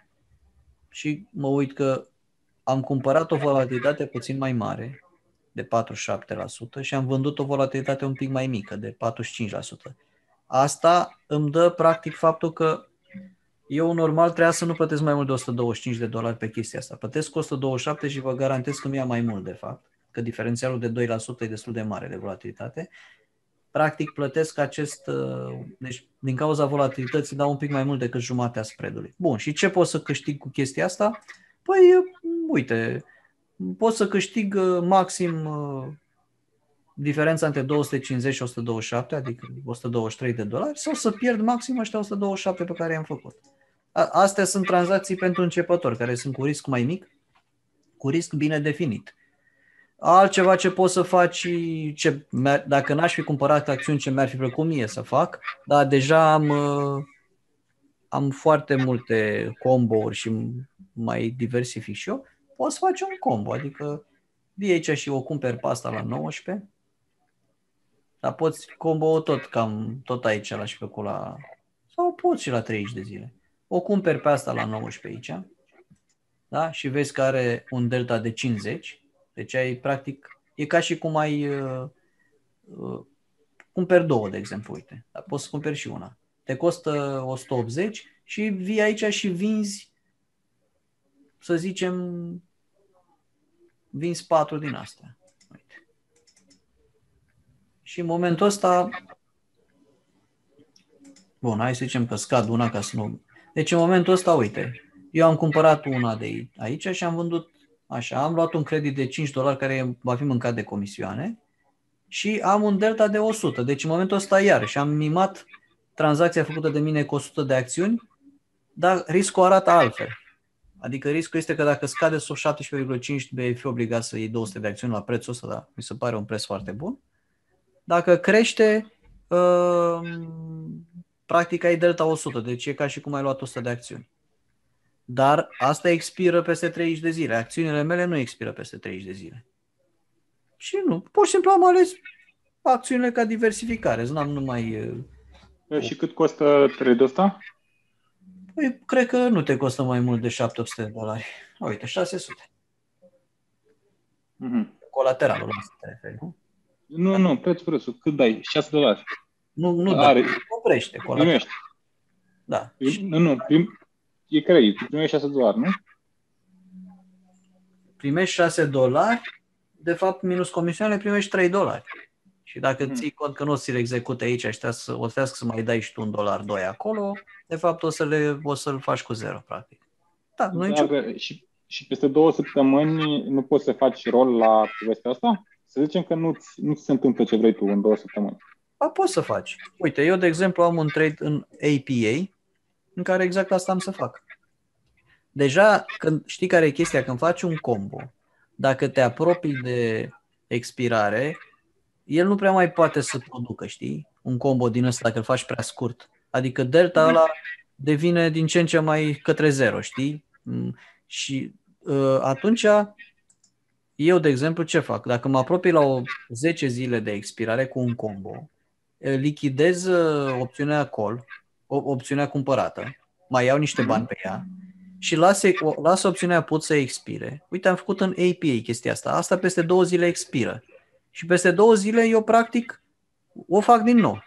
Și mă uit că am cumpărat o volatilitate puțin mai mare, de 47%, și am vândut o volatilitate un pic mai mică, de 45%. Asta îmi dă practic faptul că eu normal trebuia să nu plătesc mai mult de 125 de dolari pe chestia asta. Plătesc 127 și vă garantez că mi-a mai mult de fapt, că diferențialul de 2% e destul de mare de volatilitate. Practic plătesc acest, uh, deci din cauza volatilității dau un pic mai mult decât jumatea spreadului. Bun, și ce pot să câștig cu chestia asta? Păi, uite, pot să câștig uh, maxim uh, diferența între 250 și 127, adică 123 de dolari, sau să pierd maxim ăștia 127 pe care i-am făcut. Astea sunt tranzacții pentru începători, care sunt cu risc mai mic, cu risc bine definit. Altceva ce poți să faci, ce, dacă n-aș fi cumpărat acțiuni ce mi-ar fi plăcut mie să fac, dar deja am, uh, am foarte multe combo-uri și mai diversific și eu, poți face un combo, adică vii aici și o cumperi pe asta la 19, dar poți combo tot cam tot aici la și pe la sau poți și la 30 de zile. O cumperi pe asta la 19 aici, da? Și vezi că are un delta de 50, deci ai practic, e ca și cum ai uh, uh, cumperi două, de exemplu, uite, dar poți să cumperi și una. Te costă 180 și vii aici și vinzi, să zicem, vinzi patru din astea. Uite. Și în momentul ăsta, bun, hai să zicem că scad una ca să nu... Deci în momentul ăsta, uite, eu am cumpărat una de aici și am vândut așa, am luat un credit de 5 dolari care va fi mâncat de comisioane și am un delta de 100. Deci în momentul ăsta iar și am mimat tranzacția făcută de mine cu 100 de acțiuni, dar riscul arată altfel. Adică riscul este că dacă scade sub 17,5 vei fi obligat să iei 200 de acțiuni la prețul ăsta, dar mi se pare un preț foarte bun. Dacă crește, uh, practic ai delta 100, deci e ca și cum ai luat 100 de acțiuni. Dar asta expiră peste 30 de zile. Acțiunile mele nu expiră peste 30 de zile. Și nu, pur și simplu am ales acțiunile ca diversificare. N-am numai... Uh, și cât costă trade ăsta? Păi, cred că nu te costă mai mult de 700 de dolari. Uite, 600. Mm-hmm. Colateralul ăsta te referi, nu? Nu, nu, preț, prețul. Cât dai? 6 dolari. Nu, nu Are. da, oprește colateralul. Primești. Da. Nu, nu, prim, e credit. Primești 6 dolari, nu? Primești 6 dolari, de fapt, minus comisioane, primești 3 dolari. Și dacă hmm. ții cont că nu o să le execute aici, și să, o să să mai dai și tu un dolar, doi acolo, de fapt o, să le, o să-l faci cu zero, practic. Da, nu nicio... și, și peste două săptămâni nu poți să faci rol la povestea asta? Să zicem că nu nu se întâmplă ce vrei tu în două săptămâni. Ba, poți să faci. Uite, eu, de exemplu, am un trade în APA în care exact asta am să fac. Deja, când știi care e chestia, când faci un combo, dacă te apropii de expirare, el nu prea mai poate să producă, știi? Un combo din ăsta dacă îl faci prea scurt. Adică delta ăla devine din ce în ce mai către zero, știi? Mm, și uh, atunci eu, de exemplu, ce fac? Dacă mă apropii la o 10 zile de expirare cu un combo, lichidez uh, opțiunea call, opțiunea cumpărată, mai iau niște bani pe ea și las, las opțiunea put să expire. Uite, am făcut în APA chestia asta. Asta peste două zile expiră. Și peste două zile eu practic o fac din nou.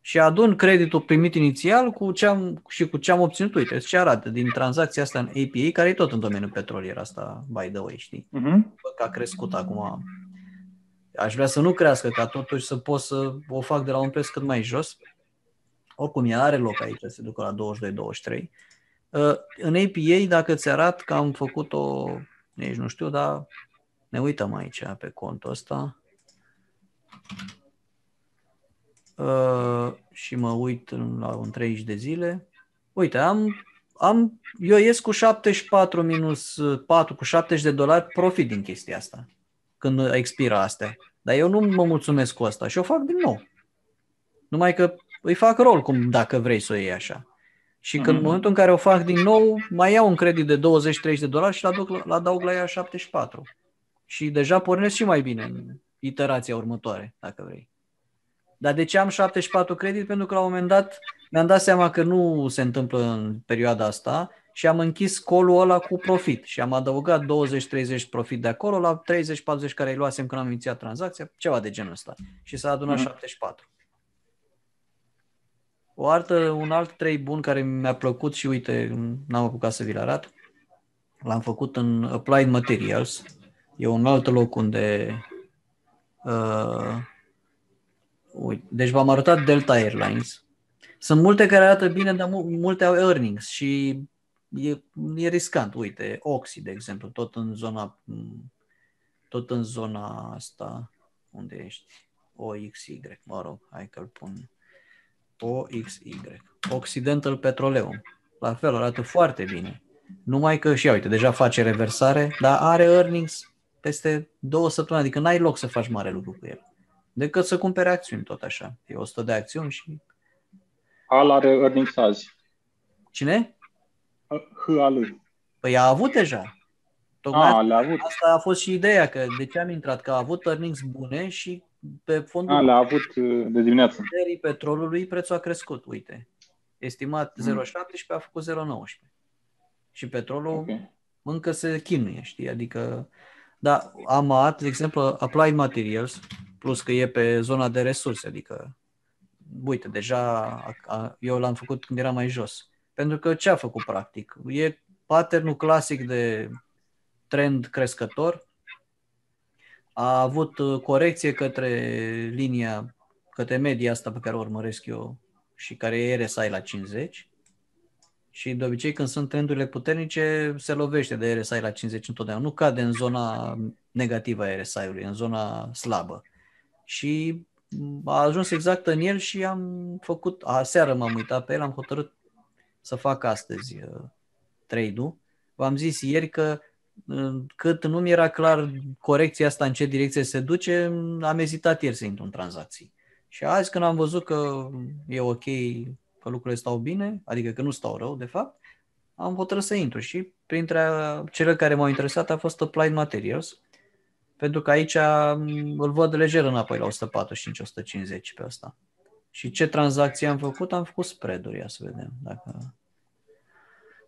Și adun creditul primit inițial cu ce am, și cu ce am obținut. Uite, ce arată din tranzacția asta în APA, care e tot în domeniul petrolier, asta by the way, știi? Uh-huh. Că a crescut acum. Aș vrea să nu crească, ca totuși să pot să o fac de la un preț cât mai jos. Oricum, ea are loc aici, se ducă la 22-23. Uh, în APA, dacă ți arat că am făcut-o, nici nu știu, dar ne uităm aici pe contul ăsta. Uh, și mă uit la un 30 de zile. Uite, am, am, eu ies cu 74 minus 4, cu 70 de dolari profit din chestia asta, când expiră astea. Dar eu nu mă mulțumesc cu asta și o fac din nou. Numai că îi fac rol cum dacă vrei să o iei așa. Și când mm-hmm. în momentul în care o fac din nou, mai iau un credit de 20-30 de dolari și la adaug la ea 74 și deja pornesc și mai bine în iterația următoare, dacă vrei. Dar de ce am 74 credit? Pentru că la un moment dat mi-am dat seama că nu se întâmplă în perioada asta și am închis colul ăla cu profit și am adăugat 20-30 profit de acolo la 30-40 care îi luasem când am inițiat tranzacția, ceva de genul ăsta. Și s-a adunat mm-hmm. 74. O altă, un alt trei bun care mi-a plăcut și uite, n-am apucat să vi-l arat, l-am făcut în Applied Materials, E un alt loc unde... Uh, uite, deci v-am arătat Delta Airlines. Sunt multe care arată bine, dar multe au earnings și e, e riscant. Uite, Oxy, de exemplu, tot în zona tot în zona asta unde ești. OXY, mă rog, hai că-l pun. OXY. Occidental Petroleum. La fel, arată foarte bine. Numai că și uite, deja face reversare, dar are earnings peste două săptămâni, adică n-ai loc să faci mare lucru cu el. Decât să cumpere acțiuni tot așa. E 100 de acțiuni și... Al are earnings azi. Cine? H al lui. Păi a avut deja. Tocmai A, le-a avut. asta a fost și ideea, că de ce am intrat, că a avut earnings bune și pe fondul A, le-a avut uh, de dimineață. scăderii petrolului prețul a crescut, uite. Estimat Mm. 0,17 a făcut 0,19. Și petrolul Ok. încă se chinuie, știi? Adică, da, AMAT, de exemplu, Applied Materials, plus că e pe zona de resurse, adică, uite, deja a, a, eu l-am făcut când era mai jos. Pentru că ce a făcut practic? E patternul clasic de trend crescător, a avut uh, corecție către linia, către media asta pe care o urmăresc eu și care e RSI la 50, și de obicei când sunt trendurile puternice se lovește de RSI la 50 întotdeauna. Nu cade în zona negativă a RSI-ului, în zona slabă. Și a ajuns exact în el și am făcut, aseară m-am uitat pe el, am hotărât să fac astăzi uh, trade-ul. V-am zis ieri că uh, cât nu mi era clar corecția asta în ce direcție se duce, am ezitat ieri să intru în tranzacții. Și azi când am văzut că e ok că lucrurile stau bine, adică că nu stau rău, de fapt, am hotărât să intru și printre cele care m-au interesat a fost Applied Materials, pentru că aici m, îl văd lejer înapoi la 145-150 pe asta. Și ce tranzacții am făcut? Am făcut spread-uri, ia să vedem. Dacă...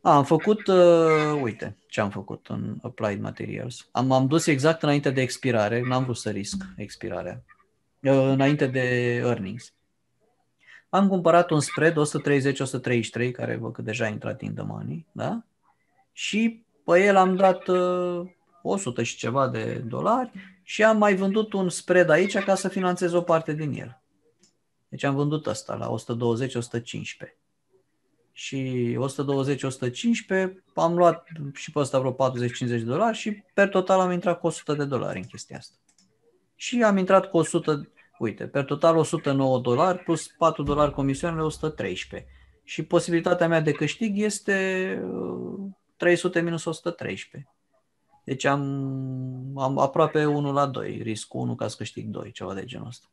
A, am făcut, uh, uite ce am făcut în Applied Materials. Am, am dus exact înainte de expirare, n-am vrut să risc expirarea, uh, înainte de earnings. Am cumpărat un spread 130-133, care văd că deja a intrat in the money, da? Și pe el am dat uh, 100 și ceva de dolari și am mai vândut un spread aici ca să finanțez o parte din el. Deci am vândut ăsta la 120-115. Și 120-115 am luat și pe ăsta vreo 40-50 de dolari și per total am intrat cu 100 de dolari în chestia asta. Și am intrat cu 100, uite, per total 109 dolari plus 4 dolari comisioanele 113. Și posibilitatea mea de câștig este uh, 300 minus 113. Deci am, am aproape 1 la 2, riscul 1 ca să câștig 2, ceva de genul ăsta.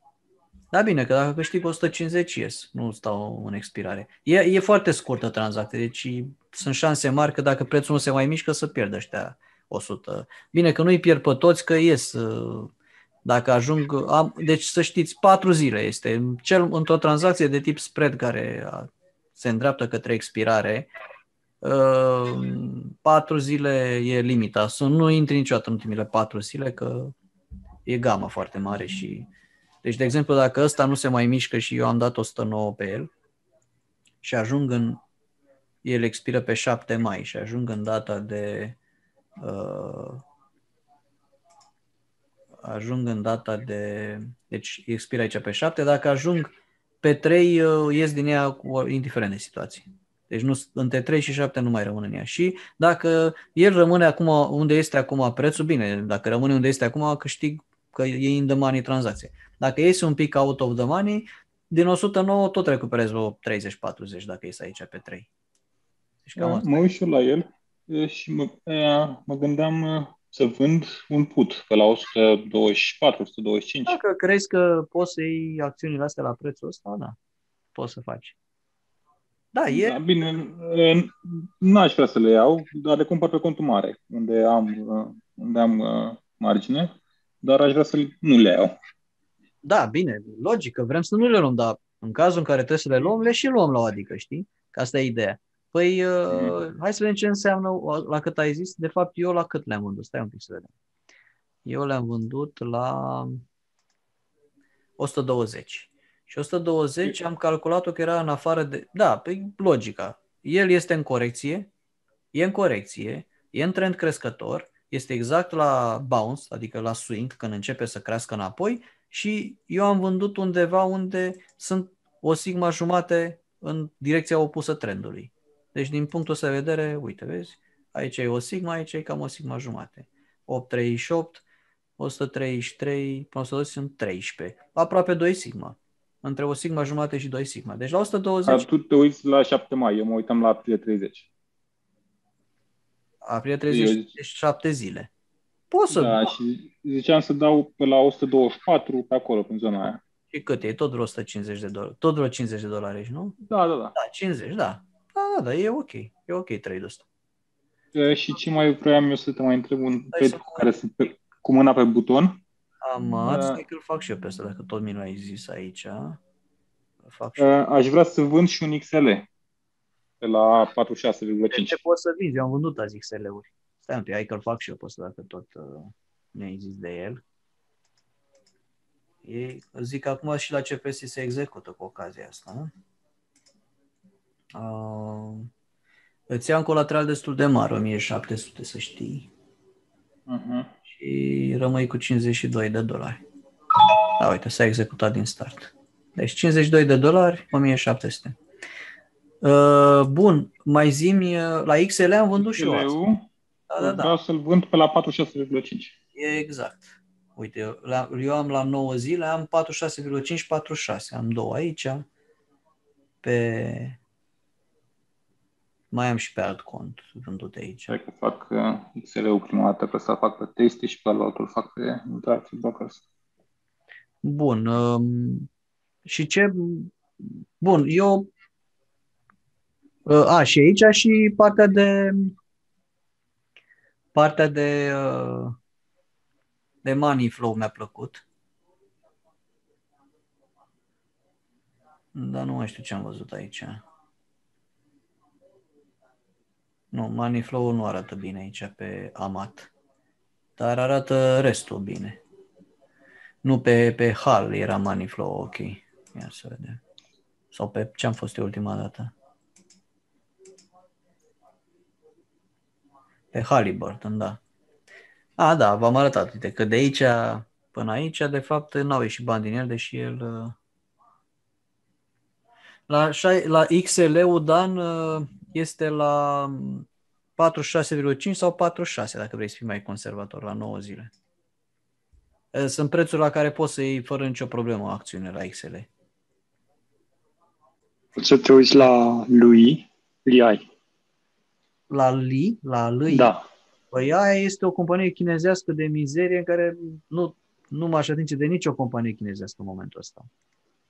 Da, bine, că dacă câștig 150 ies, nu stau în expirare. E, e foarte scurtă tranzacție, deci sunt șanse mari că dacă prețul nu se mai mișcă să pierd ăștia 100. Bine, că nu-i pierd pe toți, că ies. uh, Dacă ajung, am, deci să știți, 4 zile este cel într-o tranzacție de tip spread care a- se îndreaptă către expirare, uh, patru zile e limita. Să nu intri niciodată în ultimile patru zile, că e gama foarte mare și... Deci, de exemplu, dacă ăsta nu se mai mișcă și eu am dat 109 pe el și ajung în... El expiră pe 7 mai și ajung în data de... Uh, ajung în data de... Deci expiră aici pe 7. Dacă ajung pe 3, uh, ies din ea cu, indiferent de situație. Deci nu, între 3 și 7 nu mai rămân în ea. Și dacă el rămâne acum unde este acum prețul, bine, dacă rămâne unde este acum, câștig că e in the money tranzacție. Dacă iese un pic out of the money, din 109 tot recuperezi vreo 30-40 dacă iese aici pe 3. Deci cam asta. Mă uit și eu la el e, și mă, e, mă gândeam e, să vând un put pe la 124-125. Dacă crezi că poți să iei acțiunile astea la prețul ăsta, da, poți să faci. Da, e, Da, bine, e, n-aș vrea să le iau, dar le cumpăr pe contul mare, unde am, e, unde am e, margine, dar aș vrea să nu le iau. Da, bine, logică, vrem să nu le luăm, dar în cazul în care trebuie să le luăm, le și luăm la o adică, știi? Că asta e ideea. Păi, uh, hai să vedem ce înseamnă la cât ai zis. De fapt, eu la cât le-am vândut? Stai un pic să vedem. Eu le-am vândut la 120. Și 120 am calculat-o că era în afară de... Da, pe logica. El este în corecție, e în corecție, e în trend crescător, este exact la bounce, adică la swing, când începe să crească înapoi și eu am vândut undeva unde sunt o sigma jumate în direcția opusă trendului. Deci din punctul ăsta de vedere, uite, vezi, aici e o sigma, aici e cam o sigma jumate. 838, 133, până 120 sunt 13. Aproape 2 sigma. Între o sigma jumate și 2 sigma. Deci la 120, Dar tu te uiți la 7 mai, eu mă uitam la aprilie 30. aprilie 30, Eu- deci 7 zile. Poți să Da, și ziceam să dau pe la 124 pe acolo, în zona aia. Și cât e? Tot vreo 150 de dolari. Tot vreo 50 de dolari, ești, nu? Da, da, da. Da, 50, da. Da, da, da, e ok. E ok trade ăsta. E, Și ce mai vreau eu să te mai întreb, un Hai trade să cu care sunt pe, cu mâna pe buton, Am, Da. da. că îl fac și eu pe ăsta, dacă tot mi l-ai zis aici. Îl fac și e, aș vrea să vând și un XL pe la 46,5. Ce poți să vinzi? Eu am vândut azi XL-uri. Stai un pic, hai că-l fac și eu pe ăsta, dacă tot uh, mi-ai zis de el. E, zic că acum și la CPS se execută cu ocazia asta. Uh, îți ia un colateral destul de mare, 1700 să știi, Uh-huh. și rămâi cu 52 de dolari. Da, uite, s-a executat din start. Deci 52 de dolari, 1700. Uh, bun, mai zimi, uh, la XL am vândut și eu azi. XL-ul Da, da, da. vreau să-l vând pe la 46,5. E exact. Uite, eu, la, eu am la 9 zile, am 46,5, 46. Am două aici. Pe... Mai am și pe alt cont vândute aici. Hai că fac uh, XL-ul prima dată, pe ăsta fac pe Tasty și pe altul fac pe Interactive Brokers. Bun. Um, și ce... Bun, eu... Uh, a, și aici și partea de... Partea de... Uh, de money flow mi-a plăcut. Dar nu mai știu ce am văzut aici. Nu, money flow nu arată bine aici pe Amat. Dar arată restul bine. Nu pe, pe HAL era money flow, ok. Ia să vedem. Sau pe ce am fost eu ultima dată? Pe Halliburton, da. A, da, v-am arătat. Uite că de aici până aici, de fapt, n-au ieșit bani din el, deși el... uh, La, șai- la XL-ul, Dan, uh, este la 46,5 sau 46, dacă vrei să fii mai conservator, la 9 zile. Uh, Sunt prețuri la care poți să iei fără nicio problemă acțiune la XL. Poți să te uiți la lui, Liai. La Li, la Lui, Da. Păi aia este o companie chinezească de mizerie în care nu, nu m-aș atinge de nicio companie chinezească în momentul ăsta.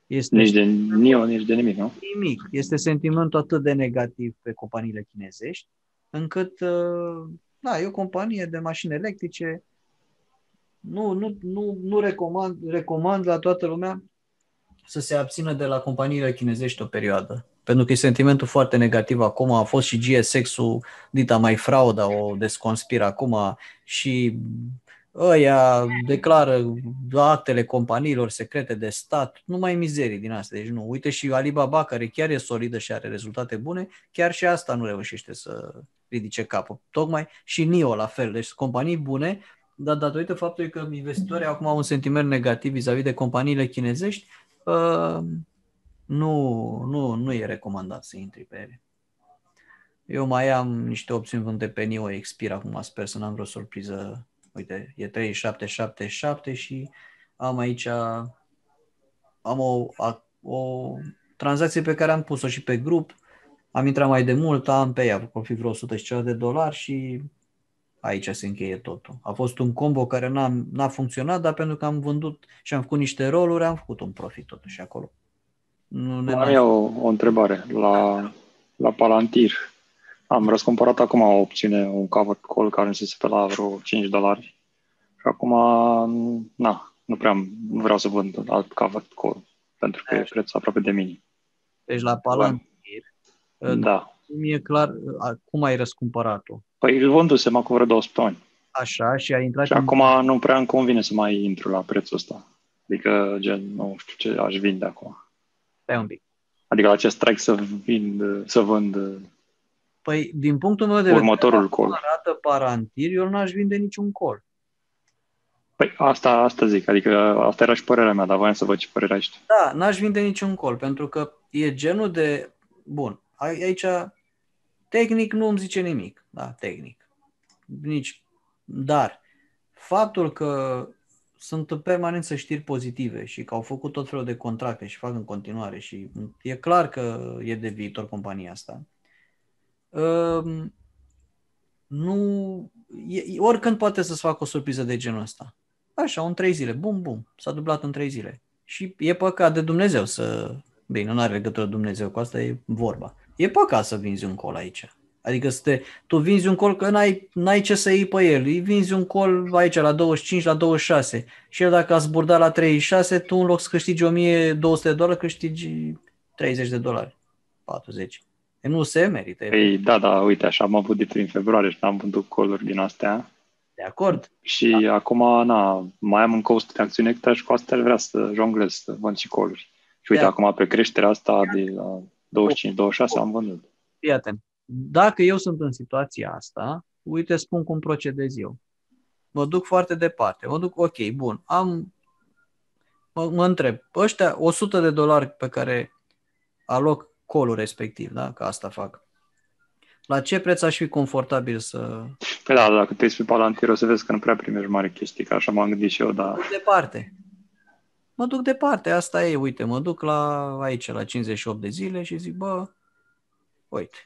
Este Nici de NIO, nici de nimic, nu? nimic. Este sentimentul atât de negativ pe companiile chinezești, încât, uh, da, e o companie de mașini electrice. Nu, nu, nu, nu recomand, recomand la toată lumea să se abțină de la companiile chinezești o perioadă. Pentru că e sentimentul foarte negativ acum. A fost și GSX-ul, dita mai frauda, o desconspiră acum și ăia declară actele companiilor secrete de stat, numai mizerii din astea. Deci nu, uite și Alibaba, care chiar e solidă și are rezultate bune, chiar și asta nu reușește să ridice capul. Tocmai și NIO la fel, deci sunt companii bune, dar datorită faptului că investitorii acum au un sentiment negativ vis-a-vis de companiile chinezești, uh, nu, nu, nu e recomandat să intri pe ele. Eu mai am niște opțiuni vândute pe NIO expir acum, sper să n-am vreo surpriză. Uite, e 3777 și am aici am o, a- o tranzacție pe care am pus-o și pe grup. Am intrat mai de mult, am pe ea, vor fi vreo 100 și ceva de dolari și aici se încheie totul. A fost un combo care n-a, n-a funcționat, dar pentru că am vândut și am făcut niște roluri, am făcut un profit totuși acolo. Nu ne Am eu o, o întrebare. La, la Palantir am răscumpărat acum o opțiune, un covered call care se pe la vreo 5 dolari. Și acum, na, nu prea am- nu vreau să vând alt covered call, pentru că e preț aproape de minim. Deci la Palantir, da. Da. mi-e clar a, cum ai răscumpărat-o. Păi îl vândusem acum vreo două săptămâni. Așa, și ai intrat Și acum nu prea îmi convine să mai intru la prețul ăsta. Adică, gen, nu știu ce aș vinde acum. Stai un pic. Adică la ce strike să vind, să vând Păi, din punctul meu de vedere, următorul cum call. arată Palantir, eu n-aș vinde niciun call. Păi asta, asta zic, adică asta era și părerea mea, dar voiam să văd ce părere ai tu. Da, n-aș vinde niciun call, pentru că e genul de... Bun, a- aici tehnic nu îmi zice nimic, da, tehnic. Nici... Dar faptul că sunt în permanență știri pozitive și că au făcut tot felul de contracte și fac în continuare și e clar că e de viitor compania asta. Um, nu, e, e- oricând poate să-ți facă o surpriză de genul ăsta. Așa, în trei zile, bum, bum, s-a dublat în trei zile. Și e păcat de Dumnezeu să... Bine, nu are legătură Dumnezeu cu asta, e vorba. E păcat să vinzi un col aici. Adică să te, tu vinzi un col că n-ai, n-ai ce să iei pe el. Îi vinzi un col aici la 25, la 26. Și el dacă a zburdat la 36, tu în loc să câștigi 1200 de dolari, câștigi 30 de dolari. 40. E nu se merită. Păi, da, da, uite, așa am avut de prin februarie și am vândut coluri din astea. De acord. Și da. acum, na, mai am încă 100 de acțiuni extra și cu astea vreau să jonglez, să vând și coluri. Și uite, de acum pe creșterea asta de la 25-26 am vândut. Fii atent. Dacă eu sunt în situația asta, uite, spun cum procedez eu. Mă duc foarte departe. Mă duc, ok, bun, am, mă, mă întreb, ăștia 100 de dolari pe care aloc colul respectiv, da? Că asta fac. La ce preț aș fi confortabil să... Păi da, dacă te uiți pe Palantir o să vezi că nu prea primești mare chestii, că așa m-am gândit și eu, dar... Mă duc departe. Mă duc departe, asta e, uite, mă duc la aici, la 58 de zile și zic, bă, uite,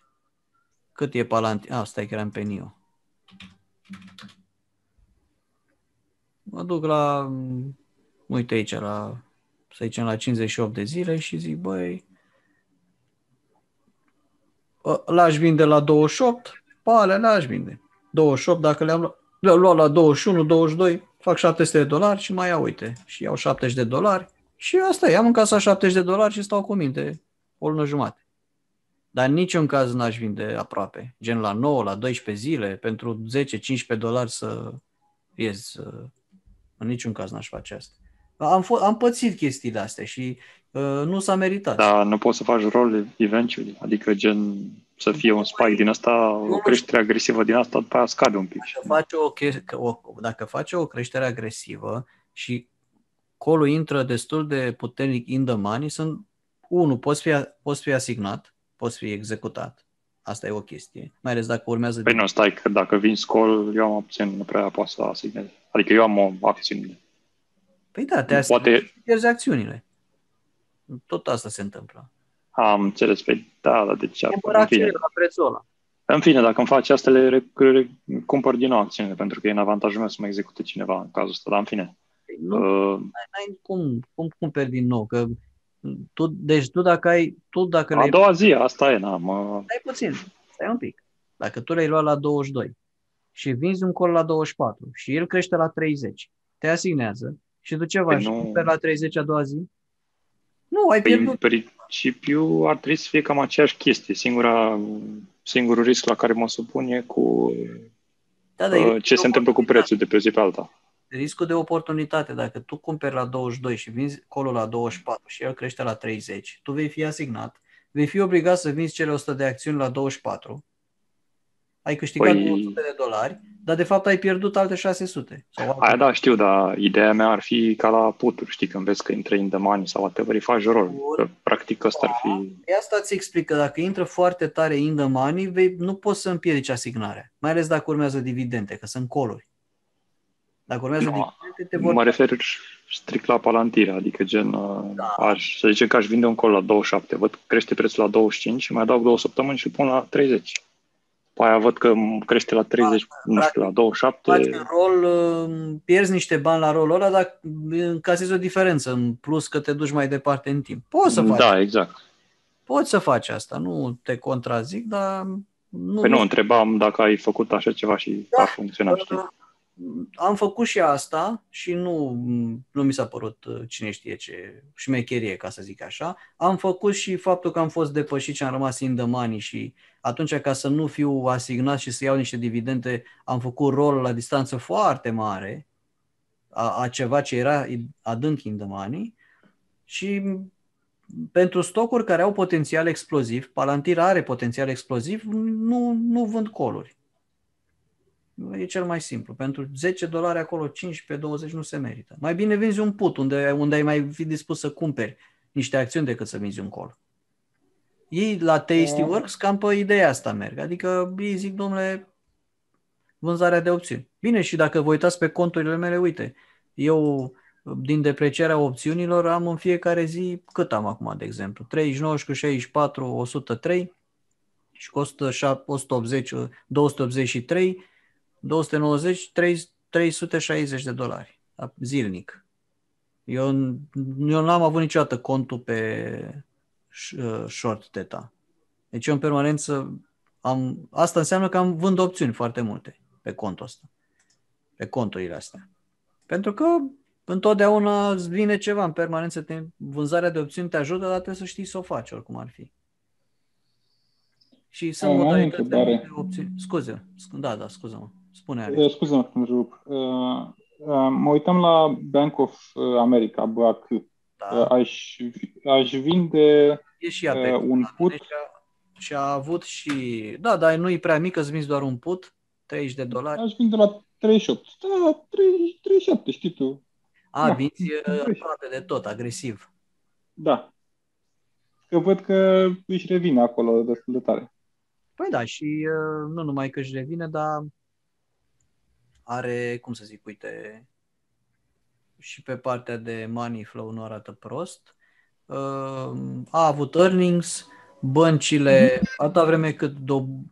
cât e Palantir? Ah, stai că eram pe NIO. Mă duc la, uite aici, la, să zicem, la 58 de zile și zic, băi, l-aș vinde la 28, pe alea le-aș vinde. 28, dacă le-am le luat la 21, 22, fac 700 de dolari și mai iau, uite, și iau 70 de dolari și asta e, am în casa 70 de dolari și stau cu minte o lună jumate. Dar în niciun caz n-aș vinde aproape, gen la 9, la 12 zile, pentru 10-15 dolari să ies. În niciun caz n-aș face asta. Am, f- am pățit chestiile astea și uh, nu s-a meritat. Da, nu poți să faci rol eventually, adică gen să fie un spike din asta, o creștere agresivă din asta, după aia scade un pic. Dacă faci o, o, dacă faci o creștere agresivă și colul intră destul de puternic in the money, sunt, unu, poți fi, poți fi asignat, poți fi executat. Asta e o chestie. Mai ales dacă urmează... Păi nu, stai, că dacă vin scol, eu am opțiuni, nu prea poți să asignez. Adică eu am o acțiune. Păi da, te Poate... pierzi acțiunile. Tot asta se întâmplă. Am înțeles, pe păi da, da, deci... Cumpăr acțiunile la prețul ăla. În fine, dacă îmi faci asta, le cumpăr din nou acțiunile, pentru că e în avantajul meu să mă execute cineva în cazul ăsta, dar în fine. Păi nu, uh, n-ai cum, cum cumperi din nou, că tu, deci tu dacă ai... Tu dacă a doua zi, asta e, na, mă... Stai puțin, stai un pic. Dacă tu l-ai luat la 22 și vinzi un col la 24 și el crește la 30, te asignează și tu ce faci? Nu... la 30 a doua zi? Nu, ai păi, pierdut. În principiu ar trebui să fie cam aceeași chestie. Singura, singurul risc la care mă supun e cu da, da, uh, ce se întâmplă cu prețul de pe zi pe alta. Riscul de oportunitate. Dacă tu cumperi la 22 și vinzi colul la 24 și el crește la 30, tu vei fi asignat, vei fi obligat să vinzi cele 100 de acțiuni la 24 ai câștigat păi... 200 de dolari, dar de fapt ai pierdut alte 600. Sau alte... Aia da, știu, dar ideea mea ar fi ca la puturi, știi, când vezi că intră in the money sau whatever, îi faci rol. Că, practic ăsta ar fi... E asta îți explică, dacă intră foarte tare in the money, vei, nu poți să împiedici asignarea, mai ales dacă urmează dividende, că sunt coluri. Dacă urmează no, dividende, te vor... Mă refer strict la palantire, adică gen, da. aș, să zicem că aș vinde un col la 27, văd crește prețul la 25 și mai dau două săptămâni și pun la 30 după aia văd că crește la 30, da, nu știu, la 27. Faci rol, pierzi niște bani la rolul ăla, dar încasezi o diferență, în plus că te duci mai departe în timp. Poți să faci. Da, exact. Poți să faci asta, nu te contrazic, dar... Nu, păi nu, întrebam dacă ai făcut așa ceva și da, a funcționat, știi? Am făcut și asta și nu, nu mi s-a părut uh, cine știe ce șmecherie, ca să zic așa. Am făcut și faptul că am fost depășit și am rămas in the money și atunci ca să nu fiu asignat și să iau niște dividende, am făcut rol la distanță foarte mare a, a ceva ce era adânc in the money și pentru stocuri care au potențial exploziv, Palantir are potențial exploziv, nu, nu vând coluri. E cel mai simplu. Pentru 10 dolari acolo, 15-20 nu se merită. Mai bine vinzi un put unde, unde ai mai fi dispus să cumperi niște acțiuni decât să vinzi un col. Ei la Tasty Works cam pe ideea asta merg. Adică ei zic, domnule, vânzarea de opțiuni. Bine, și dacă vă uitați pe conturile mele, uite, eu din deprecierea opțiunilor am în fiecare zi, cât am acum, de exemplu? 39 64, 103 și costă 180, 283 290, 360 de dolari zilnic. Eu, eu n-am avut niciodată contul pe uh, short teta. Deci eu în permanență am, asta înseamnă că am vând opțiuni foarte multe pe contul ăsta, pe conturile astea. Pentru că întotdeauna îți vine ceva în permanență, te, vânzarea de opțiuni te ajută, dar trebuie să știi să o faci oricum ar fi. Și sunt modalități de opțiuni. Scuze, da, da, scuză-mă. Spune, Alex. Eh, scuze-mă că rup. Uh, uh, mă uitam la Bank of America, BAC. Da. Uh, aș, aș vinde e și uh, un put. Deci și a avut și... Da, dar nu-i prea mic, îți vinzi doar un put, 30 de dolari. Aș vinde la 38. Da, 30, 37, știi tu. A, da, vinzi aproape de tot, agresiv. Da. Că văd că își revine acolo destul de tare. Păi da, și nu numai că își revine, dar are, cum să zic, uite, și pe partea de money flow nu arată prost. A avut earnings, băncile, atâta vreme cât, do-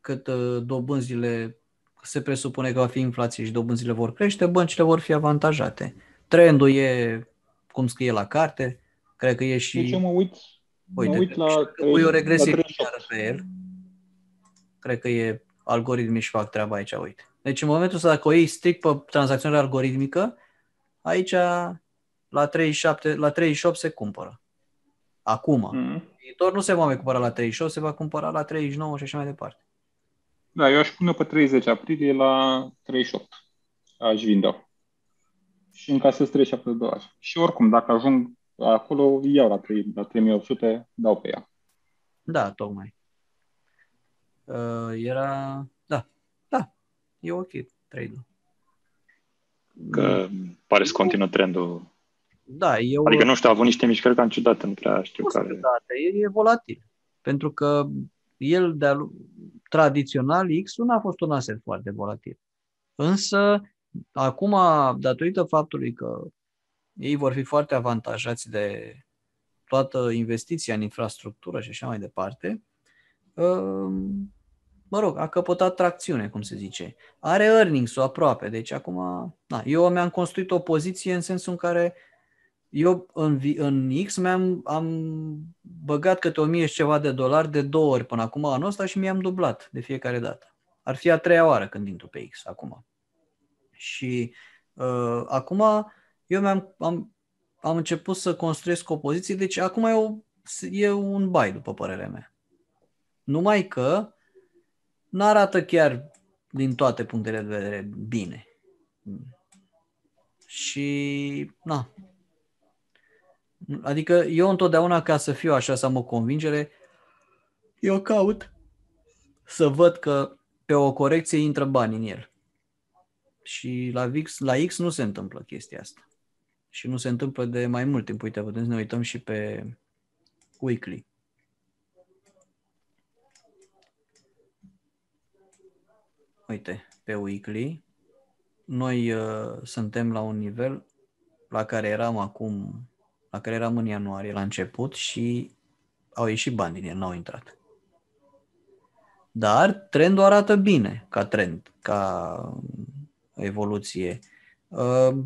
cât uh, dobânzile se presupune că va fi inflație și dobânzile vor crește, băncile vor fi avantajate. Trendul e, cum scrie la carte, cred că e și... Deci eu mă uit, Uite, mă uit la... Pui o regresie pe el. Cred că e algoritmii și fac treaba aici, uite. Deci în momentul ăsta, dacă o iei strict pe tranzacționare algoritmică, aici la 37, la 38 se cumpără. Acum. Mm. Viitor nu se va mai cumpăra la 38, se va cumpăra la 39 și așa mai departe. Da, eu aș pune pe 30 aprilie la 38. Aș vinde Și încasez 37 de dolari. Și oricum, dacă ajung acolo, iau la, 3, la 3800, dau pe ea. Da, tocmai. Uh, era... Da, da, e ok trade-ul. Că pare să continuă trendul da, eu... Adică nu știu, a avut niște mișcări cam ciudate, nu prea știu nu care. Ciudate, e, e volatil. Pentru că el, de tradițional, X nu a fost un aset foarte volatil. Însă, acum, datorită faptului că ei vor fi foarte avantajați de toată investiția în infrastructură și așa mai departe, um, mă rog, a căpătat tracțiune, cum se zice. Are earnings-ul aproape, deci acum, na, eu mi-am construit o poziție în sensul în care eu în, în X mi-am am băgat câte o mie și ceva de dolari de două ori până acum anul ăsta și mi-am dublat de fiecare dată. Ar fi a treia oară când intru pe X acum. Și uh, acum eu mi-am am, am început să construiesc o poziție, deci acum e, o, e un bai, după părerea mea. Numai că nu arată chiar din toate punctele de vedere bine. Și, na, Adică eu întotdeauna ca să fiu așa, să am o convingere, eu caut să văd că pe o corecție intră bani în el. Și la X, la X nu se întâmplă chestia asta. Și nu se întâmplă de mai mult timp. Uite, putem să ne uităm și pe weekly. Uite, pe weekly, noi uh, suntem la un nivel la care eram acum la care eram în ianuarie la început și au ieșit bani din el, n-au intrat. Dar trendul arată bine ca trend, ca evoluție. Uh,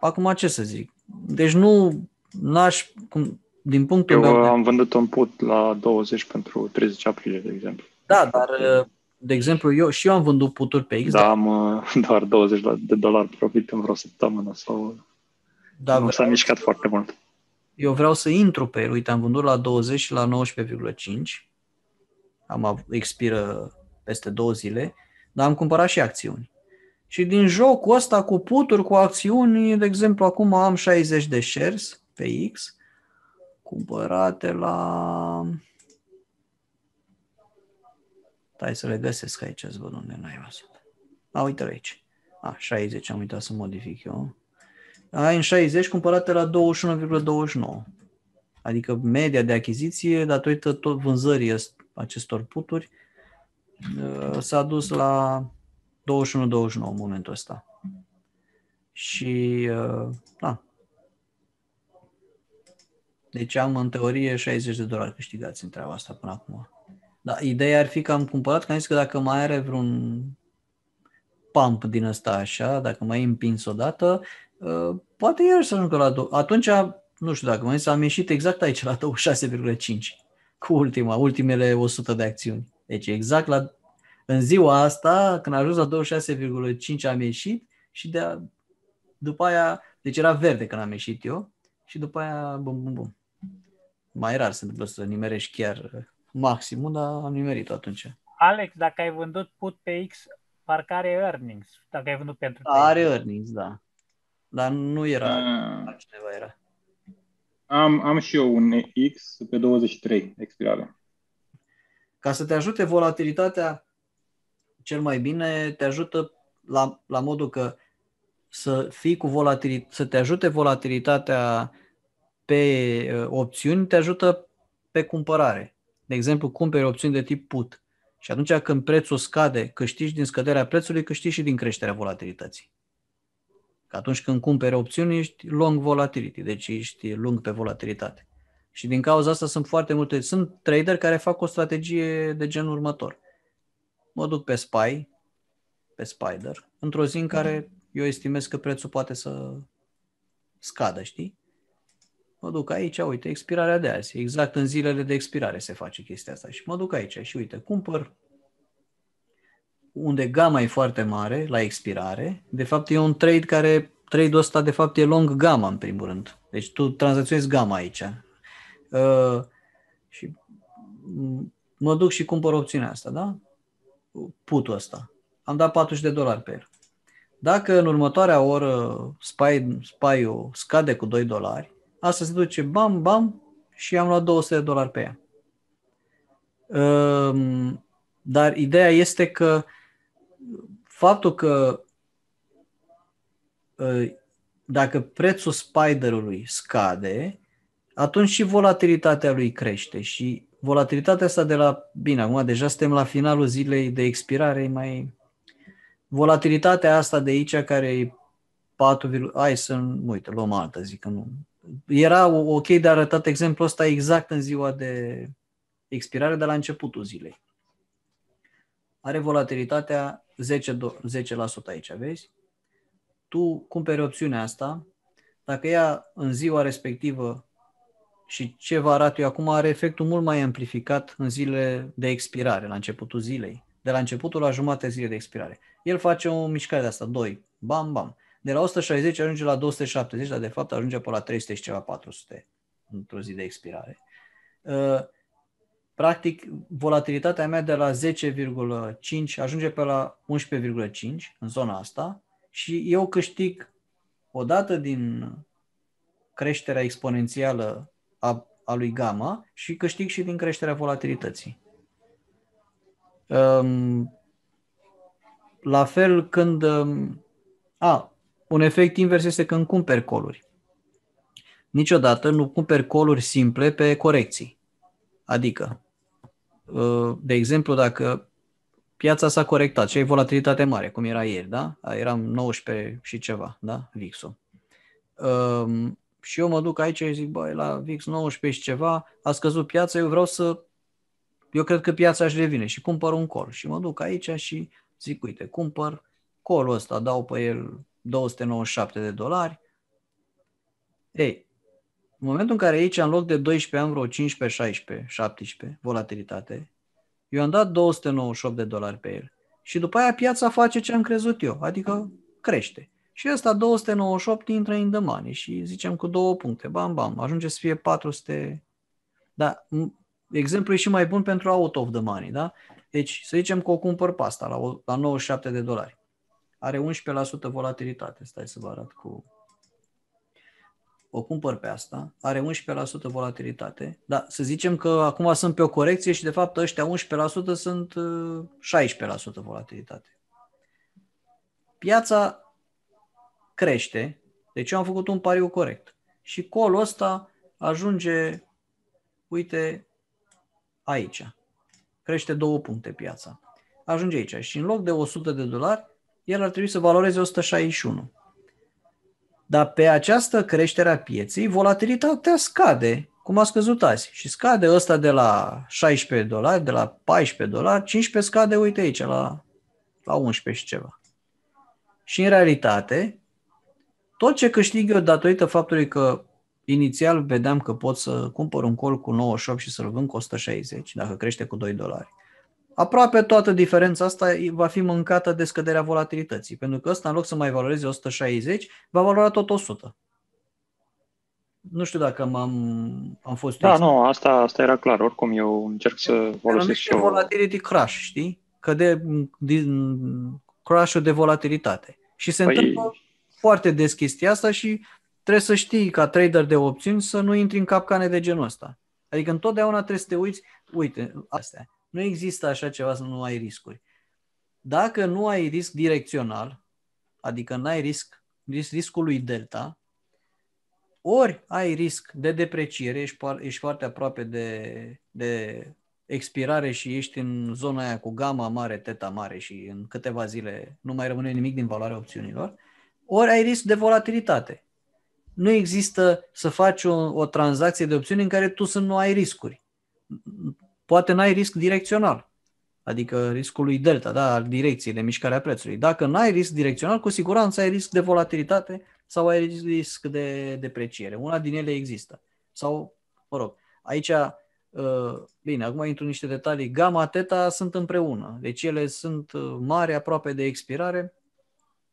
acum ce să zic? Deci nu n-aș, cum, din punctul Eu meu... am vândut un put la 20 pentru 30 aprilie, de exemplu. Da, dar uh, de exemplu, eu și eu am vândut puturi pe X. Da, am uh, doar 20 de dolari profit în vreo săptămână sau da, nu s-a mișcat să... foarte mult. Eu vreau să intru pe el. Uite, am vândut la 20 și la 19,5. Am expiră peste două zile, dar am cumpărat și acțiuni. Și din jocul ăsta cu puturi, cu acțiuni, de exemplu, acum am 60 de shares pe X, cumpărate la... Stai să le găsesc aici, să văd unde n-ai văzut. A, uite aici. A, 60, am uitat să modific eu ai în 60 cumpărate la 21,29. Adică media de achiziție, datorită tot vânzării acestor puturi, uh, s-a dus la 21-29 în momentul ăsta. Și, uh, da. Deci am în teorie 60 de dolari câștigați în treaba asta până acum. Da, ideea ar fi că am cumpărat, că am zis că dacă mai are vreun pump din ăsta așa, dacă mai împins odată, Uh, poate iar să ajungă la... Do- Atunci, nu știu dacă mă am ieșit exact aici, la 26,5. cu ultima, ultimele 100 de acțiuni. Deci exact la, în ziua asta, când a ajuns la 26,5 am ieșit și de, după aia, deci era verde când am ieșit eu și după aia, bum, bum, bum. Mai rar se întâmplă să nimerești chiar maximul, dar am nimerit atunci. Alex, dacă ai vândut put pe X, parcă are earnings, dacă ai vândut pentru Are earnings, da. Dar nu era, Ah. altcineva era. Am, am și eu un X pe 23 expirare. Ca să te ajute volatilitatea cel mai bine, te ajută la, la modul că să fii cu volatil, să te ajute volatilitatea pe uh, opțiuni, te ajută pe cumpărare. De exemplu, cumperi opțiuni de tip put și atunci când prețul scade, câștigi din scăderea prețului, câștigi și din creșterea volatilității. Că atunci când cumperi opțiuni, ești long volatility, deci ești lung pe volatilitate. Și din cauza asta sunt foarte multe, sunt trader care fac o strategie de genul următor. Mă duc pe SPY, pe Spider, într-o zi în care eu estimez că prețul poate să scadă, știi? Mă duc aici, uite, expirarea de azi, exact în zilele de expirare se face chestia asta și mă duc aici și uite, cumpăr unde gama e foarte mare la expirare, de fapt e un trade care, trade-ul ăsta de fapt e long gama în primul rând. Deci tu tranzacționezi gama aici. Uh, și m- mă duc și cumpăr opțiunea asta, da? Putul ăsta. Am dat 40 de dolari pe el. Dacă în următoarea oră spy, spy-ul scade cu 2 dolari, asta se duce bam, bam și am luat 200 de dolari pe ea. Um, Dar ideea este că faptul că uh, dacă prețul spiderului scade, atunci și volatilitatea lui crește și volatilitatea asta de la, bine, acum deja suntem la finalul zilei de expirare, e mai volatilitatea asta de aici care e 4, hai să, uite, luăm altă, zic că nu. Era ok de arătat exemplul ăsta exact în ziua de expirare de la începutul zilei. Are volatilitatea 10, 10% aici, vezi? Tu cumperi opțiunea asta, dacă ea în ziua respectivă și ce vă arăt eu acum are efectul mult mai amplificat în zilele de expirare, la începutul zilei, de la începutul la jumătate zile de expirare. El face o mișcare de asta, 2, bam, bam. De la 160 ajunge la 270, dar de fapt ajunge pe la 300 și ceva 400 într-o zi de expirare. Uh, practic, volatilitatea mea de la 10,5 ajunge pe la 11,5 în zona asta și eu câștig odată din creșterea exponențială a, a lui gamma și câștig și din creșterea volatilității. Um, la fel când... Um, a, un efect invers este când cumperi coluri. Niciodată nu cumperi coluri simple pe corecții. Adică, de exemplu, dacă piața s-a corectat și ai volatilitate mare, cum era ieri, da? Eram 19 și ceva, da? VIX-ul. Um, și eu mă duc aici și zic, băi, la VIX 19 și ceva, a scăzut piața, eu vreau să, eu cred că piața își revine și cumpăr un col. Și mă duc aici și zic, uite, cumpăr colul ăsta, dau pe el 297 de dolari. Ei, în momentul în care aici, în loc de 12, am vreo 15, 16, 17 volatilitate, eu am dat 298 de dolari pe el. Și după aia piața face ce am crezut eu, adică crește. Și ăsta 298 intră în dămane și zicem cu două puncte, bam, bam, ajunge să fie 400. Da, exemplu e și mai bun pentru out of the money, da? Deci să zicem că o cumpăr pe asta la, la 97 de dolari. Are 11% volatilitate, stai să vă arăt cu... O cumpăr pe asta, are 11% volatilitate, dar să zicem că acum sunt pe o corecție și de fapt ăștia 11% sunt 16% volatilitate. Piața crește, deci eu am făcut un pariu corect. Și colul ăsta ajunge, uite, aici. Crește două puncte piața. Ajunge aici și în loc de 100 de dolari, el ar trebui să valoreze 161. Dar pe această creștere a pieței, volatilitatea scade, cum a scăzut azi. Și scade ăsta de la 16 dolari, de la 14 dolari, 15 scade, uite aici, la, la 11 și ceva. Și în realitate, tot ce câștig eu datorită faptului că inițial vedeam că pot să cumpăr un colț cu 98 și să-l vând cu 160, dacă crește cu 2 dolari. Aproape toată diferența asta va fi mâncată de scăderea volatilității, pentru că ăsta în loc să mai valoreze 160, va valora tot 100. Nu știu dacă m-am am fost Da, nu, asta, asta era clar. Oricum eu încerc să folosesc și eu. volatility crash, știi? Căde din crash-ul de volatilitate. Și se păi... întâmplă foarte des chestia asta și trebuie să știi ca trader de opțiuni să nu intri în capcane de genul ăsta. Adică întotdeauna trebuie să te uiți, uite, astea. Nu există așa ceva să nu ai riscuri. Dacă nu ai risc direcțional, adică nu ai risc, risc riscul lui delta, ori ai risc de depreciere, ești, ești foarte aproape de, de expirare și ești în zona aia cu gamma mare, teta mare și în câteva zile nu mai rămâne nimic din valoarea opțiunilor, ori ai risc de volatilitate. Nu există să faci o, o tranzacție de opțiuni în care tu să nu ai riscuri. Poate n-ai risc direcțional, adică riscul lui delta, da, al direcției de mișcare a prețului. Dacă n-ai risc direcțional, cu siguranță ai risc de volatilitate sau ai risc de depreciere. Una din ele există. Sau, mă rog, aici, uh, bine, acum intru în niște detalii, gamma, teta sunt împreună. Deci ele sunt uh, mari, aproape de expirare.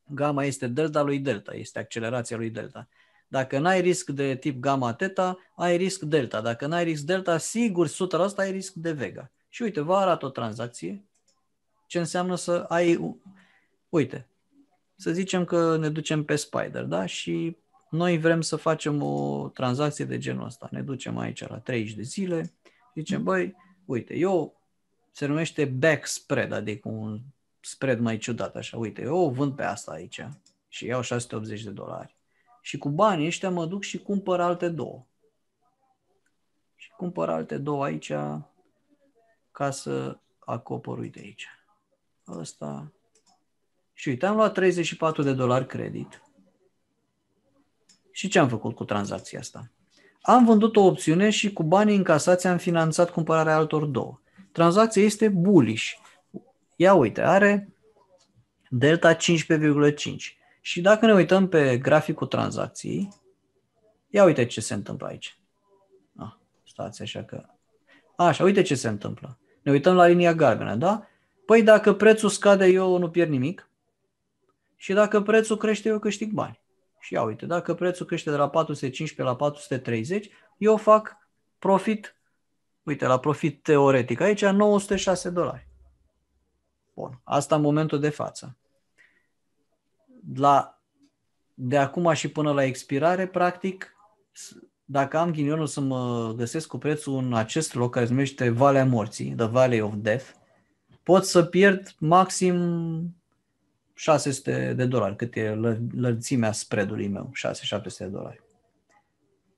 Gamma este delta lui delta, este accelerația lui delta. Dacă n-ai risc de tip gamma teta, ai risc delta. Dacă n-ai risc delta, sigur 100% ai risc de vega. Și uite, vă arată o tranzacție ce înseamnă să ai, uite, să zicem că ne ducem pe Spider, da? Și noi vrem să facem o tranzacție de genul ăsta. Ne ducem aici la 30 de zile, zicem, băi, uite, eu se numește back spread, adică un spread mai ciudat așa. Uite, eu o vând pe asta aici și iau 680 de dolari. Și cu banii ăștia mă duc și cumpăr alte două. Și cumpăr alte două aici ca să acopăr, uite aici. Ăsta, și uite, am luat 34 de dolari credit. Și ce am făcut cu tranzacția asta? Am vândut o opțiune și cu banii încasați am finanțat cumpărarea altor două. Tranzacția este bullish. Ia uite, are delta 15,5. Și dacă ne uităm pe graficul tranzacției, ia uite ce se întâmplă aici. Ah, stați așa că... Așa, uite ce se întâmplă. Ne uităm la linia galbenă, da? Păi dacă prețul scade, eu nu pierd nimic și dacă prețul crește, eu câștig bani. Și ia uite, dacă prețul crește de la 415 la 430, eu fac profit, uite, la profit teoretic aici, 906 dolari. Bun, asta în momentul de față. La, de acum și până la expirare, practic, dacă am ghinionul să mă găsesc cu prețul în acest loc care se numește Valea Morții, The Valley of Death, pot să pierd maxim 600 de dolari, cât e lărțimea spreadului meu, 6-700 de dolari.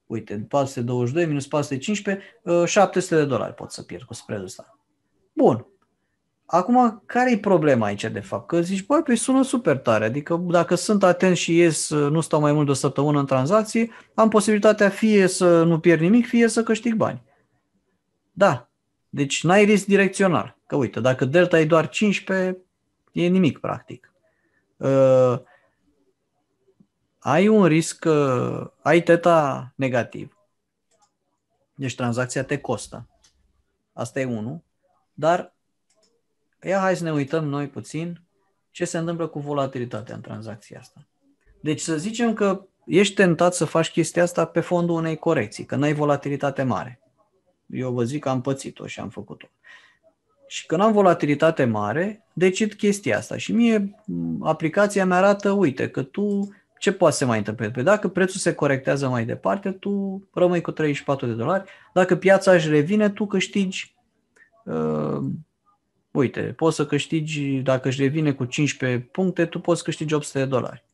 Uite, 422 minus 415, 700 uh, de dolari pot să pierd cu spreadul ăsta. Bun. Acum, care e problema aici, de fapt? Că zici, băi, păi sună super tare. Adică dacă sunt atent și ies, uh, nu stau mai mult de o săptămână în tranzacție, am posibilitatea fie să nu pierd nimic, fie să câștig bani. Da. Deci n-ai risc direcțional. Că uite, dacă delta e doar 15, e nimic practic uh, ai un risc, uh, ai teta negativ. Deci tranzacția te costă. Asta e unul. Dar ia hai să ne uităm noi puțin ce se întâmplă cu volatilitatea în tranzacția asta. Deci să zicem că ești tentat să faci chestia asta pe fondul unei corecții, că n-ai volatilitate mare. Eu vă zic că am pățit-o și am făcut-o. Și când am volatilitate mare, decid chestia asta. Și mie aplicația mi arată, uite, că tu ce poate să mai întâmple? Păi dacă prețul se corectează mai departe, tu rămâi cu 34 de dolari. Dacă piața își revine, tu câștigi, uh, uite, poți să câștigi, dacă își revine cu 15 puncte, tu poți câștigi 800 de dolari.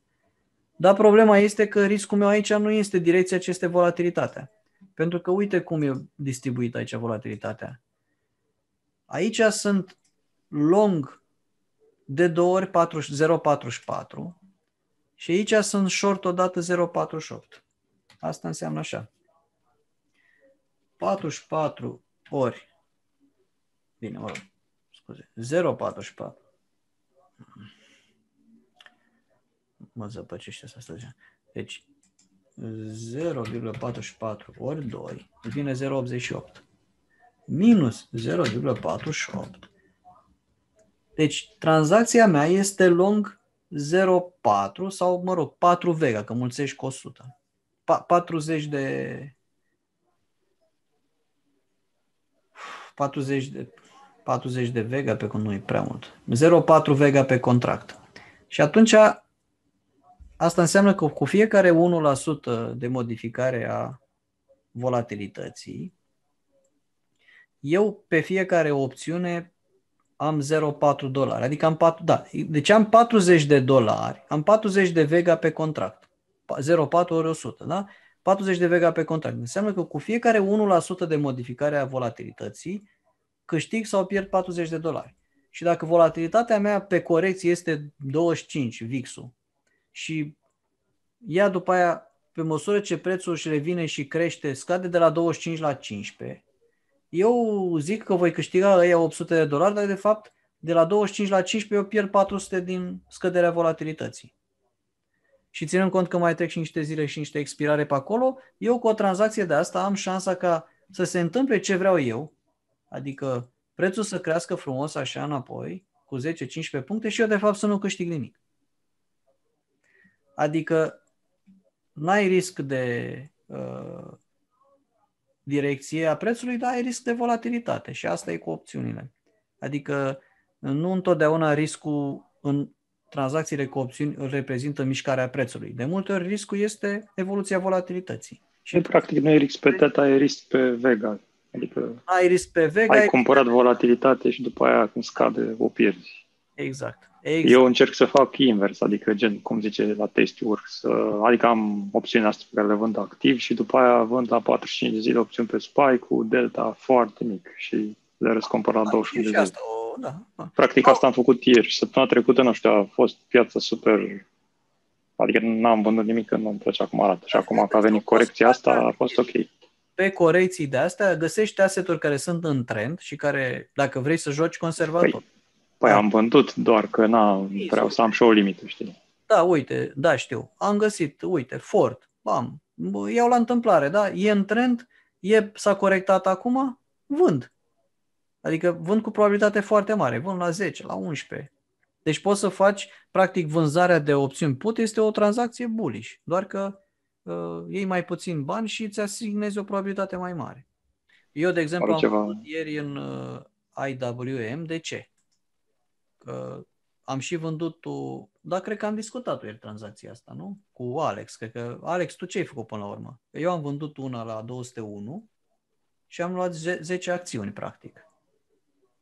Dar problema este că riscul meu aici nu este direcția, ci este volatilitatea. Pentru că uite cum e distribuită aici volatilitatea. Aici sunt long de două ori 0,44 și aici sunt short odată 0,48. Asta înseamnă așa. 44 ori, bine, mă rog, scuze, 0,44. Mă zăpăcește asta. Deci, 0,44 ori 2 îți vine 0,88. Minus 0,48. Deci tranzacția mea este long 0,4 sau, mă rog, 4 vega, că mulțești cu 100. Pa- 40 de 40 de 40 de vega pe cum nu e prea mult. 0,4 vega pe contract. Și atunci asta înseamnă că cu fiecare 1% de modificare a volatilității, eu pe fiecare opțiune am 0,4 dolari. Adică am 4, da, deci am 40 de dolari, am 40 de vega pe contract. 0,4 ori 100, da? 40 de vega pe contract. Înseamnă că cu fiecare 1% de modificare a volatilității, câștig sau pierd 40 de dolari. Și dacă volatilitatea mea pe corecție este 25 VIX-ul și ea după aia, pe măsură ce prețul își revine și crește, scade de la 25 la 15, eu zic că voi câștiga ăia 800 de dolari, dar de fapt de la 25 la 15 eu pierd 400 din scăderea volatilității. Și ținând cont că mai trec și niște zile și niște expirare pe acolo, eu cu o tranzacție de asta am șansa ca să se întâmple ce vreau eu, adică prețul să crească frumos așa înapoi, cu 10-15 puncte și eu de fapt să nu câștig nimic. Adică n-ai risc de uh, direcție a prețului, dar ai risc de volatilitate și asta e cu opțiunile. Adică nu întotdeauna riscul în tranzacțiile cu opțiuni îl reprezintă mișcarea prețului. De multe ori riscul este evoluția volatilității. Și practic nu e risc pe teta, e risc pe vega. Adică ai risc pe vega. Ai cumpărat volatilitate și după aia când scade o pierzi. Exact. exact. Eu încerc să fac invers, adică gen, cum zice la Tastyworks, adică am opțiunea asta pe care le vând activ și după aia vând la 45 de zile opțiuni pe spike cu delta foarte mic și le răscumpăr la 21 de zile. Asta, o, da. Practic asta am făcut ieri și săptămâna trecută, nu știu, a fost piața super Adică n-am vândut nimic, că nu-mi plăcea cum arată. Și acum că a venit corecția asta, a fost ok pe corecții de astea găsești asseturi care sunt în trend și care, dacă vrei să joci conservator. Păi, păi da. am vândut, doar că n vreau să am și o limită, știi? Da, uite, da, știu. Am găsit, uite, Ford, bam, iau la întâmplare, da, e în trend, e, s-a corectat acum, vând. Adică vând cu probabilitate foarte mare, vând la 10, la 11. Deci poți să faci, practic, vânzarea de opțiuni put este o tranzacție bullish, doar că uh, iei mai puțin bani și îți asignezi o probabilitate mai mare. Eu, de exemplu, am văzut ieri în uh, IWM. De ce? Că am și vândut o... Da, cred că am discutat ieri tranzacția asta, nu? Cu Alex. Cred că, Alex, tu ce ai făcut până la urmă? Eu am vândut una la 201 și am luat 10 acțiuni, practic.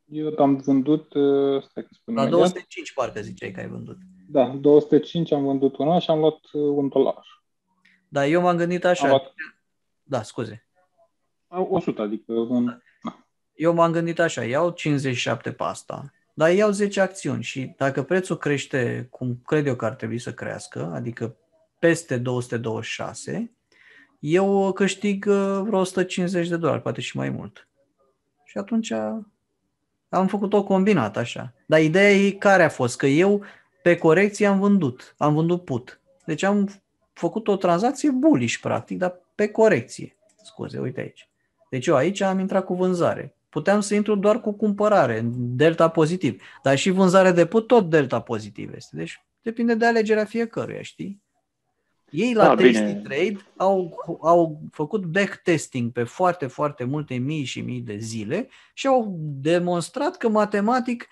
Eu am vândut... Uh, stai că spun la 205 parcă ziceai că ai vândut. Da, 205 am vândut una și am luat uh, un dolar. Dar eu m-am gândit așa. Am da, scuze. 100, adică un... Da. Eu m-am gândit așa, iau 57 pe asta, dar iau 10 acțiuni și dacă prețul crește cum cred eu că ar trebui să crească, adică peste 226, eu câștig uh, vreo 150 de dolari, poate și mai mult. Și atunci am făcut o combinată așa. Dar ideea e care a fost, că eu pe corecție am vândut, am vândut put. Deci am făcut o tranzacție bullish, practic, dar pe corecție. Scuze, uite aici. Deci eu aici am intrat cu vânzare. Puteam să intru doar cu cumpărare, în delta pozitiv. Dar și vânzare de put, tot delta pozitiv este. Deci depinde de alegerea fiecăruia, știi? Ei la da, Tasty bine. Trade au, au făcut backtesting pe foarte, foarte multe mii și mii de zile și au demonstrat că matematic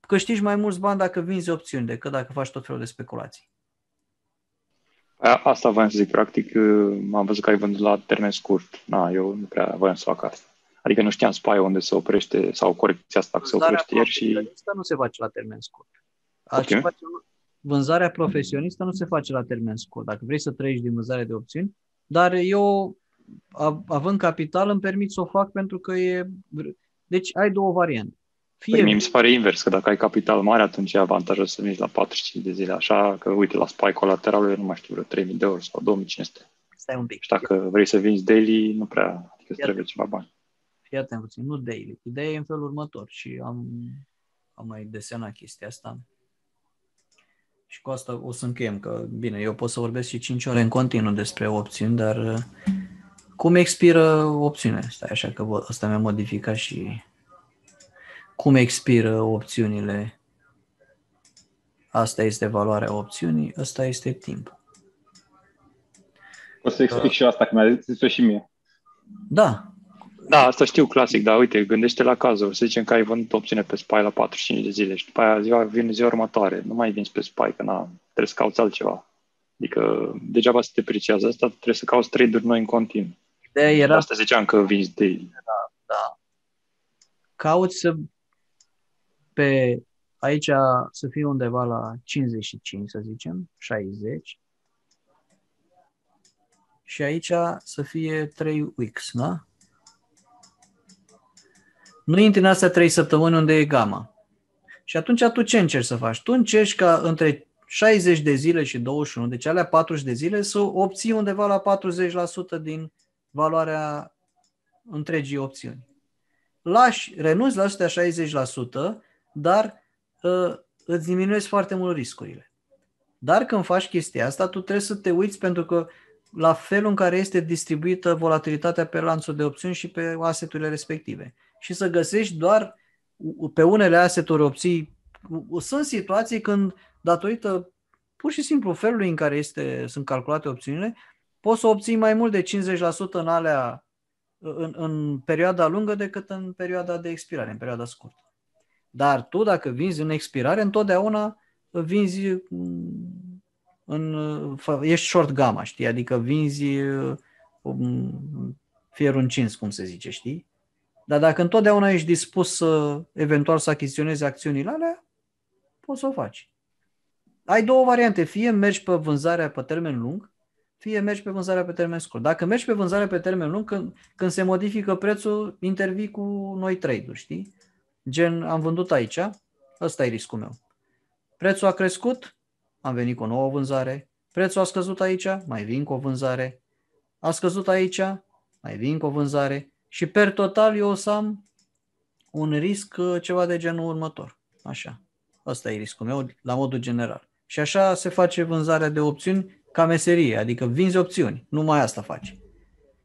câștigi mai mulți bani dacă vinzi opțiuni decât dacă faci tot felul de speculații. Asta voiam să zic, practic, am văzut că ai vândut la termen scurt. Na, eu nu prea voiam să fac asta. Adică nu știam spy unde se oprește sau corecția asta că se oprește ieri și... Asta nu se face la termen scurt. Okay. Face, vânzarea profesionistă nu se face la termen scurt. Dacă vrei să trăiești din vânzare de opțiuni, dar eu, având capital, îmi permit să o fac pentru că e... Deci ai două variante. Fie... Păi mie mi se pare invers, că dacă ai capital mare, atunci e avantajos să mergi la 45 de zile. Așa că, uite, la spike colateralul, eu nu mai știu, vreo 3000 de euro sau 2500. Stai un pic. Și dacă vrei să vinzi daily, nu prea, adică îți trebuie ceva bani. Fii atent puțin, nu daily. Ideea e în felul următor și am, am mai desenat chestia asta. Și cu asta o să încheiem, că bine, eu pot să vorbesc și 5 ore în continuu despre opțiuni, dar uh, cum expiră opțiunea? Stai așa că vă- asta mi-a modificat și cum expiră opțiunile. Asta este valoarea opțiunii, ăsta este timp. O să explic și eu asta, că mi-a zis-o și mie. Da, Da, asta știu clasic, dar uite, gândește la cazul. Să zicem că ai vândut opțiune pe SPY la 45 de zile și după aia ziua, vine ziua următoare. Nu mai vinzi pe SPY, că na, trebuie să cauți altceva. Adică degeaba să te preciază asta, trebuie să cauți trade-uri noi în continuu. ideea era Asta ziceam că vinzi daily. cauți să pe aici să fie undeva la 55, să zicem, 60. Și aici să fie 3 weeks, da? Nu intri în astea 3 săptămâni unde e gama. Și atunci tu ce încerci să faci? Tu încerci ca între 60 de zile și 21, deci alea 40 de zile, să obții undeva la 40% din valoarea întregii opțiuni lași, renunți la astea 60%, dar uh, îți diminuezi foarte mult riscurile. Dar când faci chestia asta, tu trebuie să te uiți pentru că la felul în care este distribuită volatilitatea pe lanțul de opțiuni și pe aseturile respective. Și să găsești doar pe unele aseturi obții. Sunt situații când, datorită pur și simplu felului în care este, sunt calculate opțiunile, poți să obții mai mult de 50% în alea în, în perioada lungă decât în perioada de expirare, în perioada scurtă. Dar tu, dacă vinzi în expirare, întotdeauna vinzi mm, în, ești short gamma, știi? Adică vinzi um, fierul încins, cum se zice, știi? Dar dacă întotdeauna ești dispus să eventual să achiziționezi acțiunile alea, poți să o faci. Ai două variante, fie mergi pe vânzarea pe termen lung, fie mergi pe vânzarea pe termen scurt. Dacă mergi pe vânzarea pe termen lung, când, când se modifică prețul, intervii cu noi trade-uri, știi? Gen, am vândut aici, ăsta e riscul meu. Prețul a crescut, am venit cu o nouă vânzare. Prețul a scăzut aici, mai vin cu o vânzare. A scăzut aici, mai vin cu o vânzare. Și per total eu o să am un risc uh, ceva de genul următor. Așa. Asta e riscul meu la modul general. Și așa se face vânzarea de opțiuni ca meserie, adică vinzi opțiuni, numai asta faci.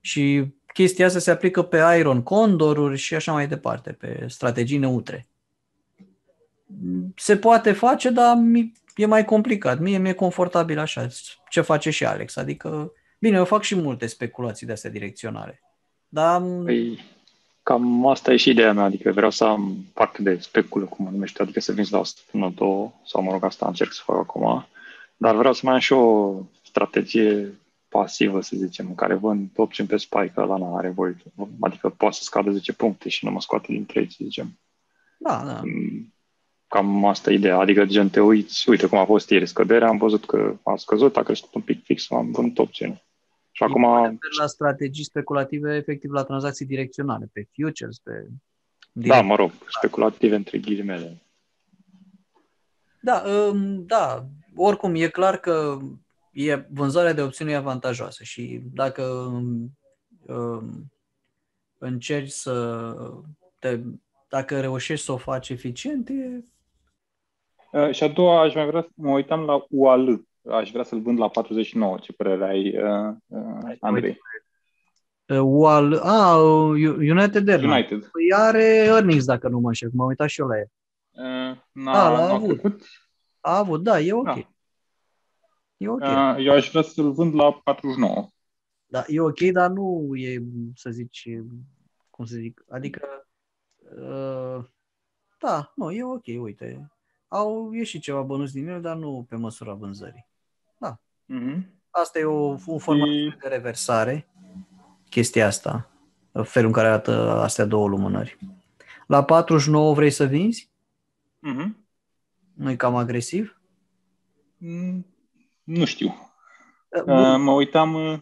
Și chestia asta se aplică pe Iron Condoruri și așa mai departe, pe strategii neutre. Se poate face, dar e mai complicat. Mie mi-e confortabil așa, ce face și Alex. Adică, bine, eu fac și multe speculații de astea direcționale. Dar... Păi, cam asta e și ideea mea, adică vreau să am parte de speculă, cum mă numește, adică să vinzi la o săptămână, două, sau mă rog, asta încerc să fac acum, dar vreau să mai am și o strategie pasivă, să zicem, în care vând opțiuni pe spike, ăla nu are voie, adică poate să scadă 10 puncte și nu mă scoate din trade, să zicem. Da, da. Cam asta e ideea, adică gen te uiți, uite cum a fost ieri scăderea, am văzut că a scăzut, a crescut un pic fix, am vândut opțiune. Și acum... La strategii speculative, efectiv la tranzacții direcționale, pe futures, pe... Da, mă rog, speculative între ghilimele. Da, um, da, oricum e clar că e, vânzarea de opțiuni e avantajoasă și dacă um, încerci să te, dacă reușești să o faci eficient, e... Uh, și a doua, aș mai vrea să mă uitam la UAL. Aș vrea să-l vând la 49. Ce părere ai, uh, uh, Andrei? UAL, a, United Airlines. United. Păi are earnings, dacă nu mă înșel. M-am uitat și eu la el. Uh, n-a, A, l-a n-a avut. făcut. A avut, da, e ok. Da. E ok. Uh, eu aș vrea să-l vând la 49. Da, e ok, dar nu e, să zici, cum să zic, adică, uh, da, nu, e ok, uite. Au ieșit ceva bănuți din el, dar nu pe măsura vânzării. Da. Mm-hmm. Asta e o, o formă Și- de reversare, chestia asta, felul în care arată astea două lumânări. La 49 vrei să vinzi? Mm-hmm. Nu-i cam agresiv? Mm, nu știu. Bun. Uh, mă uitam, uh,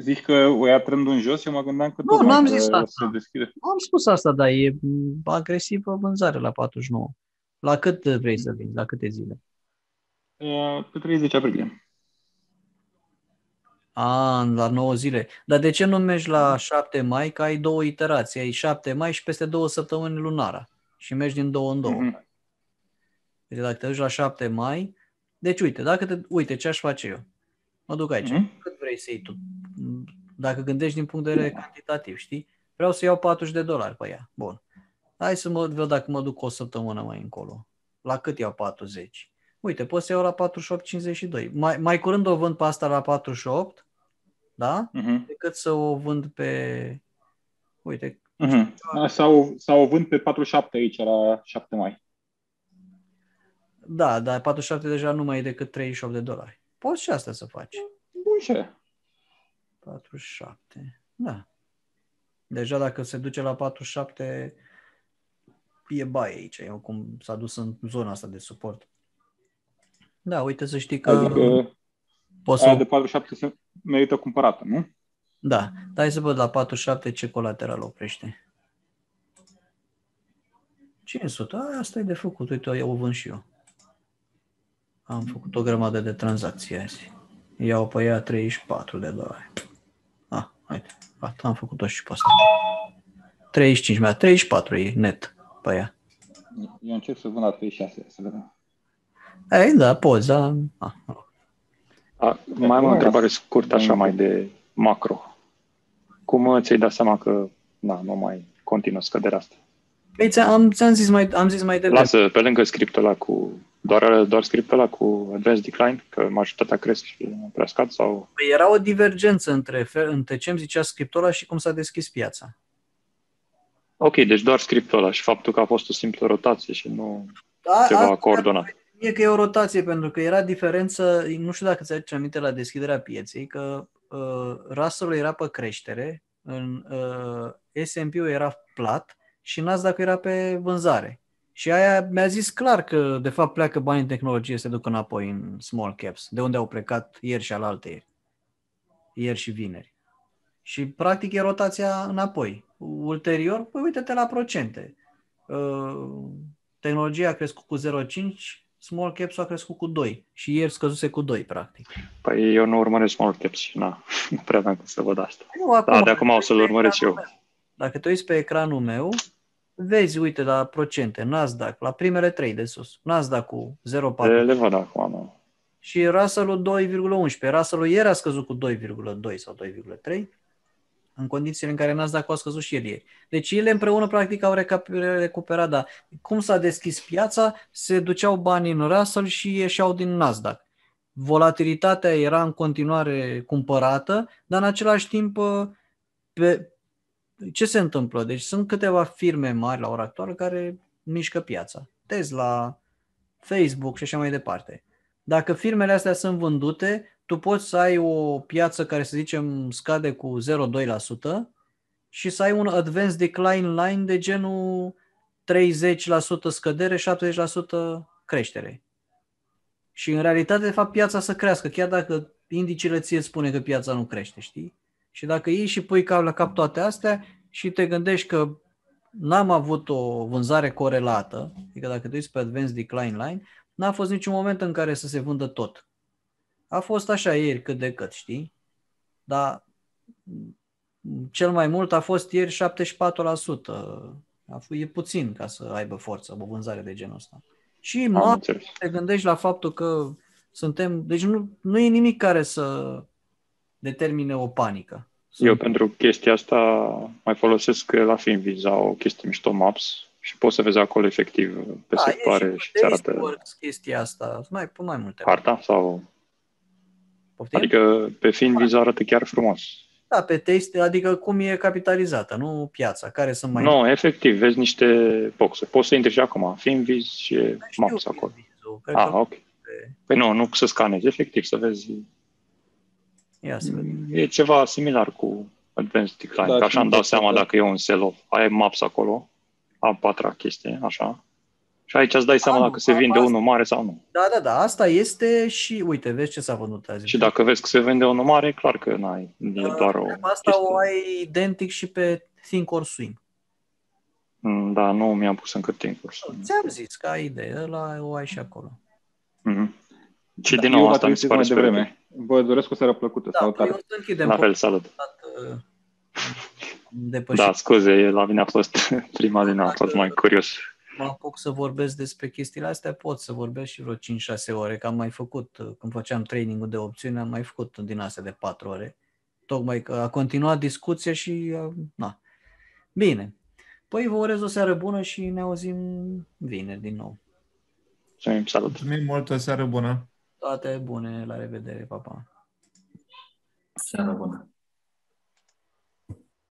zic că o ia trendul în jos, eu mă gândeam că Nu, tocmai n-am că zis asta. se deschide. Am spus asta, dar e m, agresivă vânzare la 49. La cât vrei să vinzi? La câte zile? Uh, pe 30 aprilie. A, la 9 zile. Dar de ce nu mergi la 7 mai? Că ai două iterații. Ai 7 mai și peste două săptămâni lunara. Și mergi din două în două. Mhm. Deci dacă te duci la 7 mai, Deci uite, dacă te, uite ce aș face eu. Mă duc aici. Mhm. Cât vrei să iei tu? Dacă gândești din punct de vedere cantitativ, știi? Vreau să iau 40 de dolari pe ea. Bun. Hai să mă văd dacă mă duc o săptămână mai încolo. La cât iau 40? Uite, pot să iau la 48,52. Mai, mai curând o vând pe asta la 48, da? Mhm. Decât să o vând pe... Uite, Mhm. Sau, sau o vând pe 47 aici, la 7 mai. Da, dar 47 deja nu mai e decât 38 de dolari. Poți și asta să faci. Bun și aia. 47. Da. Deja dacă se duce la 47, e baie aici. E cum s-a dus în zona asta de suport. Da, uite să știi că Adică poți aia să... de 47 se merită cumpărată, nu? Da, dar hai să văd la 47 ce colateral oprește. 500, a, asta e de făcut, uite, o vând și eu. Am făcut o grămadă de tranzacții azi. Iau pe ea 34 de dolari. Ah, uite, gata, am făcut-o și pe asta. 35 mea, 34 e net pe ea. Eu încerc să vând la 36, să vedem. Ei, da, poți, da. Ah, mă rog. A, mai am o întrebare scurtă, așa, mai de macro. Cum uh, ți-ai dat seama că na, nu mai continuă scăderea asta? Păi ți-am, ți-am zis mai, am zis mai devreme. Lasă, pe lângă scriptul ăla cu... Doar, doar scriptul ăla cu advanced decline, că majoritatea cresc și nu prea scad, sau... Păi era o divergență între, fel, între ce îmi zicea scriptul ăla și cum s-a deschis piața. Ok, deci doar scriptul ăla și faptul că a fost o simplă rotație și nu Da, ceva asta coordonat. E că e o rotație, pentru că era diferență, nu știu dacă ți-aduce aminte la deschiderea pieței, că uh, Russell era pe creștere, în, uh, S&P-ul era plat și Nasdaq era pe vânzare. Și aia mi-a zis clar că, de fapt, pleacă banii în tehnologie, se duc înapoi în small caps, de unde au plecat ieri și alaltă ieri. Ieri și vineri. Și, practic, e rotația înapoi. Ulterior, păi uite-te la procente. Uh, tehnologia a crescut cu 0,5, small caps a crescut cu 2 și ieri scăzuse cu 2, practic. Păi eu nu urmăresc small caps și na, nu prea aveam cum să văd asta. Nu, Da, de acum o să-l pe urmăresc și eu. ecranul meu. Dacă te uiți pe ecranul meu, vezi, uite, la procente, Nasdaq, la primele trei de sus, Nasdaq cu 0,4 Le, le văd acum, nu. și Russell-ul 2,11. Russell-ul ieri a scăzut cu 2,2 sau 2,3 în condițiile în care Nasdaq a scăzut și el ieri. Deci ele împreună practic au reca- recuperat, dar cum s-a deschis piața, se duceau banii în Russell și ieșeau din Nasdaq. Volatilitatea era în continuare cumpărată, dar în același timp pe, ce se întâmplă? Deci sunt câteva firme mari la ora actuală care mișcă piața. Tesla, Facebook și așa mai departe. Dacă firmele astea sunt vândute, tu poți să ai o piață care, să zicem, scade cu 0,2% și să ai un advanced decline line de genul 30% scădere, 70% creștere. Și în realitate, de fapt, piața să crească, chiar dacă indicele ție spune că piața nu crește, știi? Și dacă iei și pui cap la cap toate astea și te gândești că n-am avut o vânzare corelată, adică dacă te uiți pe Advanced Decline Line, n-a fost niciun moment în care să se vândă tot. A fost așa ieri cât de cât, știi? Dar cel mai mult a fost ieri 74%. A fost, e puțin ca să aibă forță o vânzare de genul ăsta. Și Am noaptea înțeles. te gândești la faptul că suntem... Deci nu, nu e nimic care să determine o panică. Eu pentru chestia asta mai folosesc la Finviza o chestie mișto Maps și poți să vezi acolo efectiv pe Da, e sectoare și și pe ți arată Tasteworks chestia asta. Sunt mai, pe mai multe. harta sau... Poftim? Adică pe Finviza arată chiar frumos. Da, pe taste, adică cum e capitalizată, nu piața, care sunt mai... Nu, efectiv, vezi niște boxe. Poți să intri și acum, Finviz și e Știu Maps acolo. Finviz-ul, Cred Ah, că ok. pe... Păi nu, nu să scanezi, efectiv, să vezi. Ia să vedem. E ceva similar cu Advanced Decline, Da, că așa și îmi dau în seama da. dacă e un sell-off. Ai Maps acolo, a patra chestie, așa. Și aici îți dai seama Ah, dacă se nu, vinde asta- unul mare sau nu. Da, da, da, asta este și uite, vezi ce s-a vândut azi. Și dacă vezi că se vinde unul mare, e clar că n-ai, e Uh, doar o Asta chestie. o ai identic și pe Think or Swim. Mm, Da, nu mi-am pus încă timpul. să- Ți-am zis că ai idee, ăla o ai și acolo. Mhm. Și Da, din eu nou, vă asta mi se trezesc pare mai super ok. devreme. Vă doresc o seară plăcută. Da, Salutare. eu să închidem La fel, salut. uh, depășit. Da, scuze, la mine a fost prima din a fost mai curios. mă apuc să vorbesc despre chestiile astea, pot să vorbesc și vreo 5-6 ore, că am mai făcut, când făceam trainingul de opțiune, am mai făcut din astea de 4 ore. Tocmai că a continuat discuția și, na. Bine. Păi vă urez o seară bună și ne auzim vineri din nou. Salut! Mulțumim mult, o seară bună! Toate bune, la revedere, papa! Seară bună!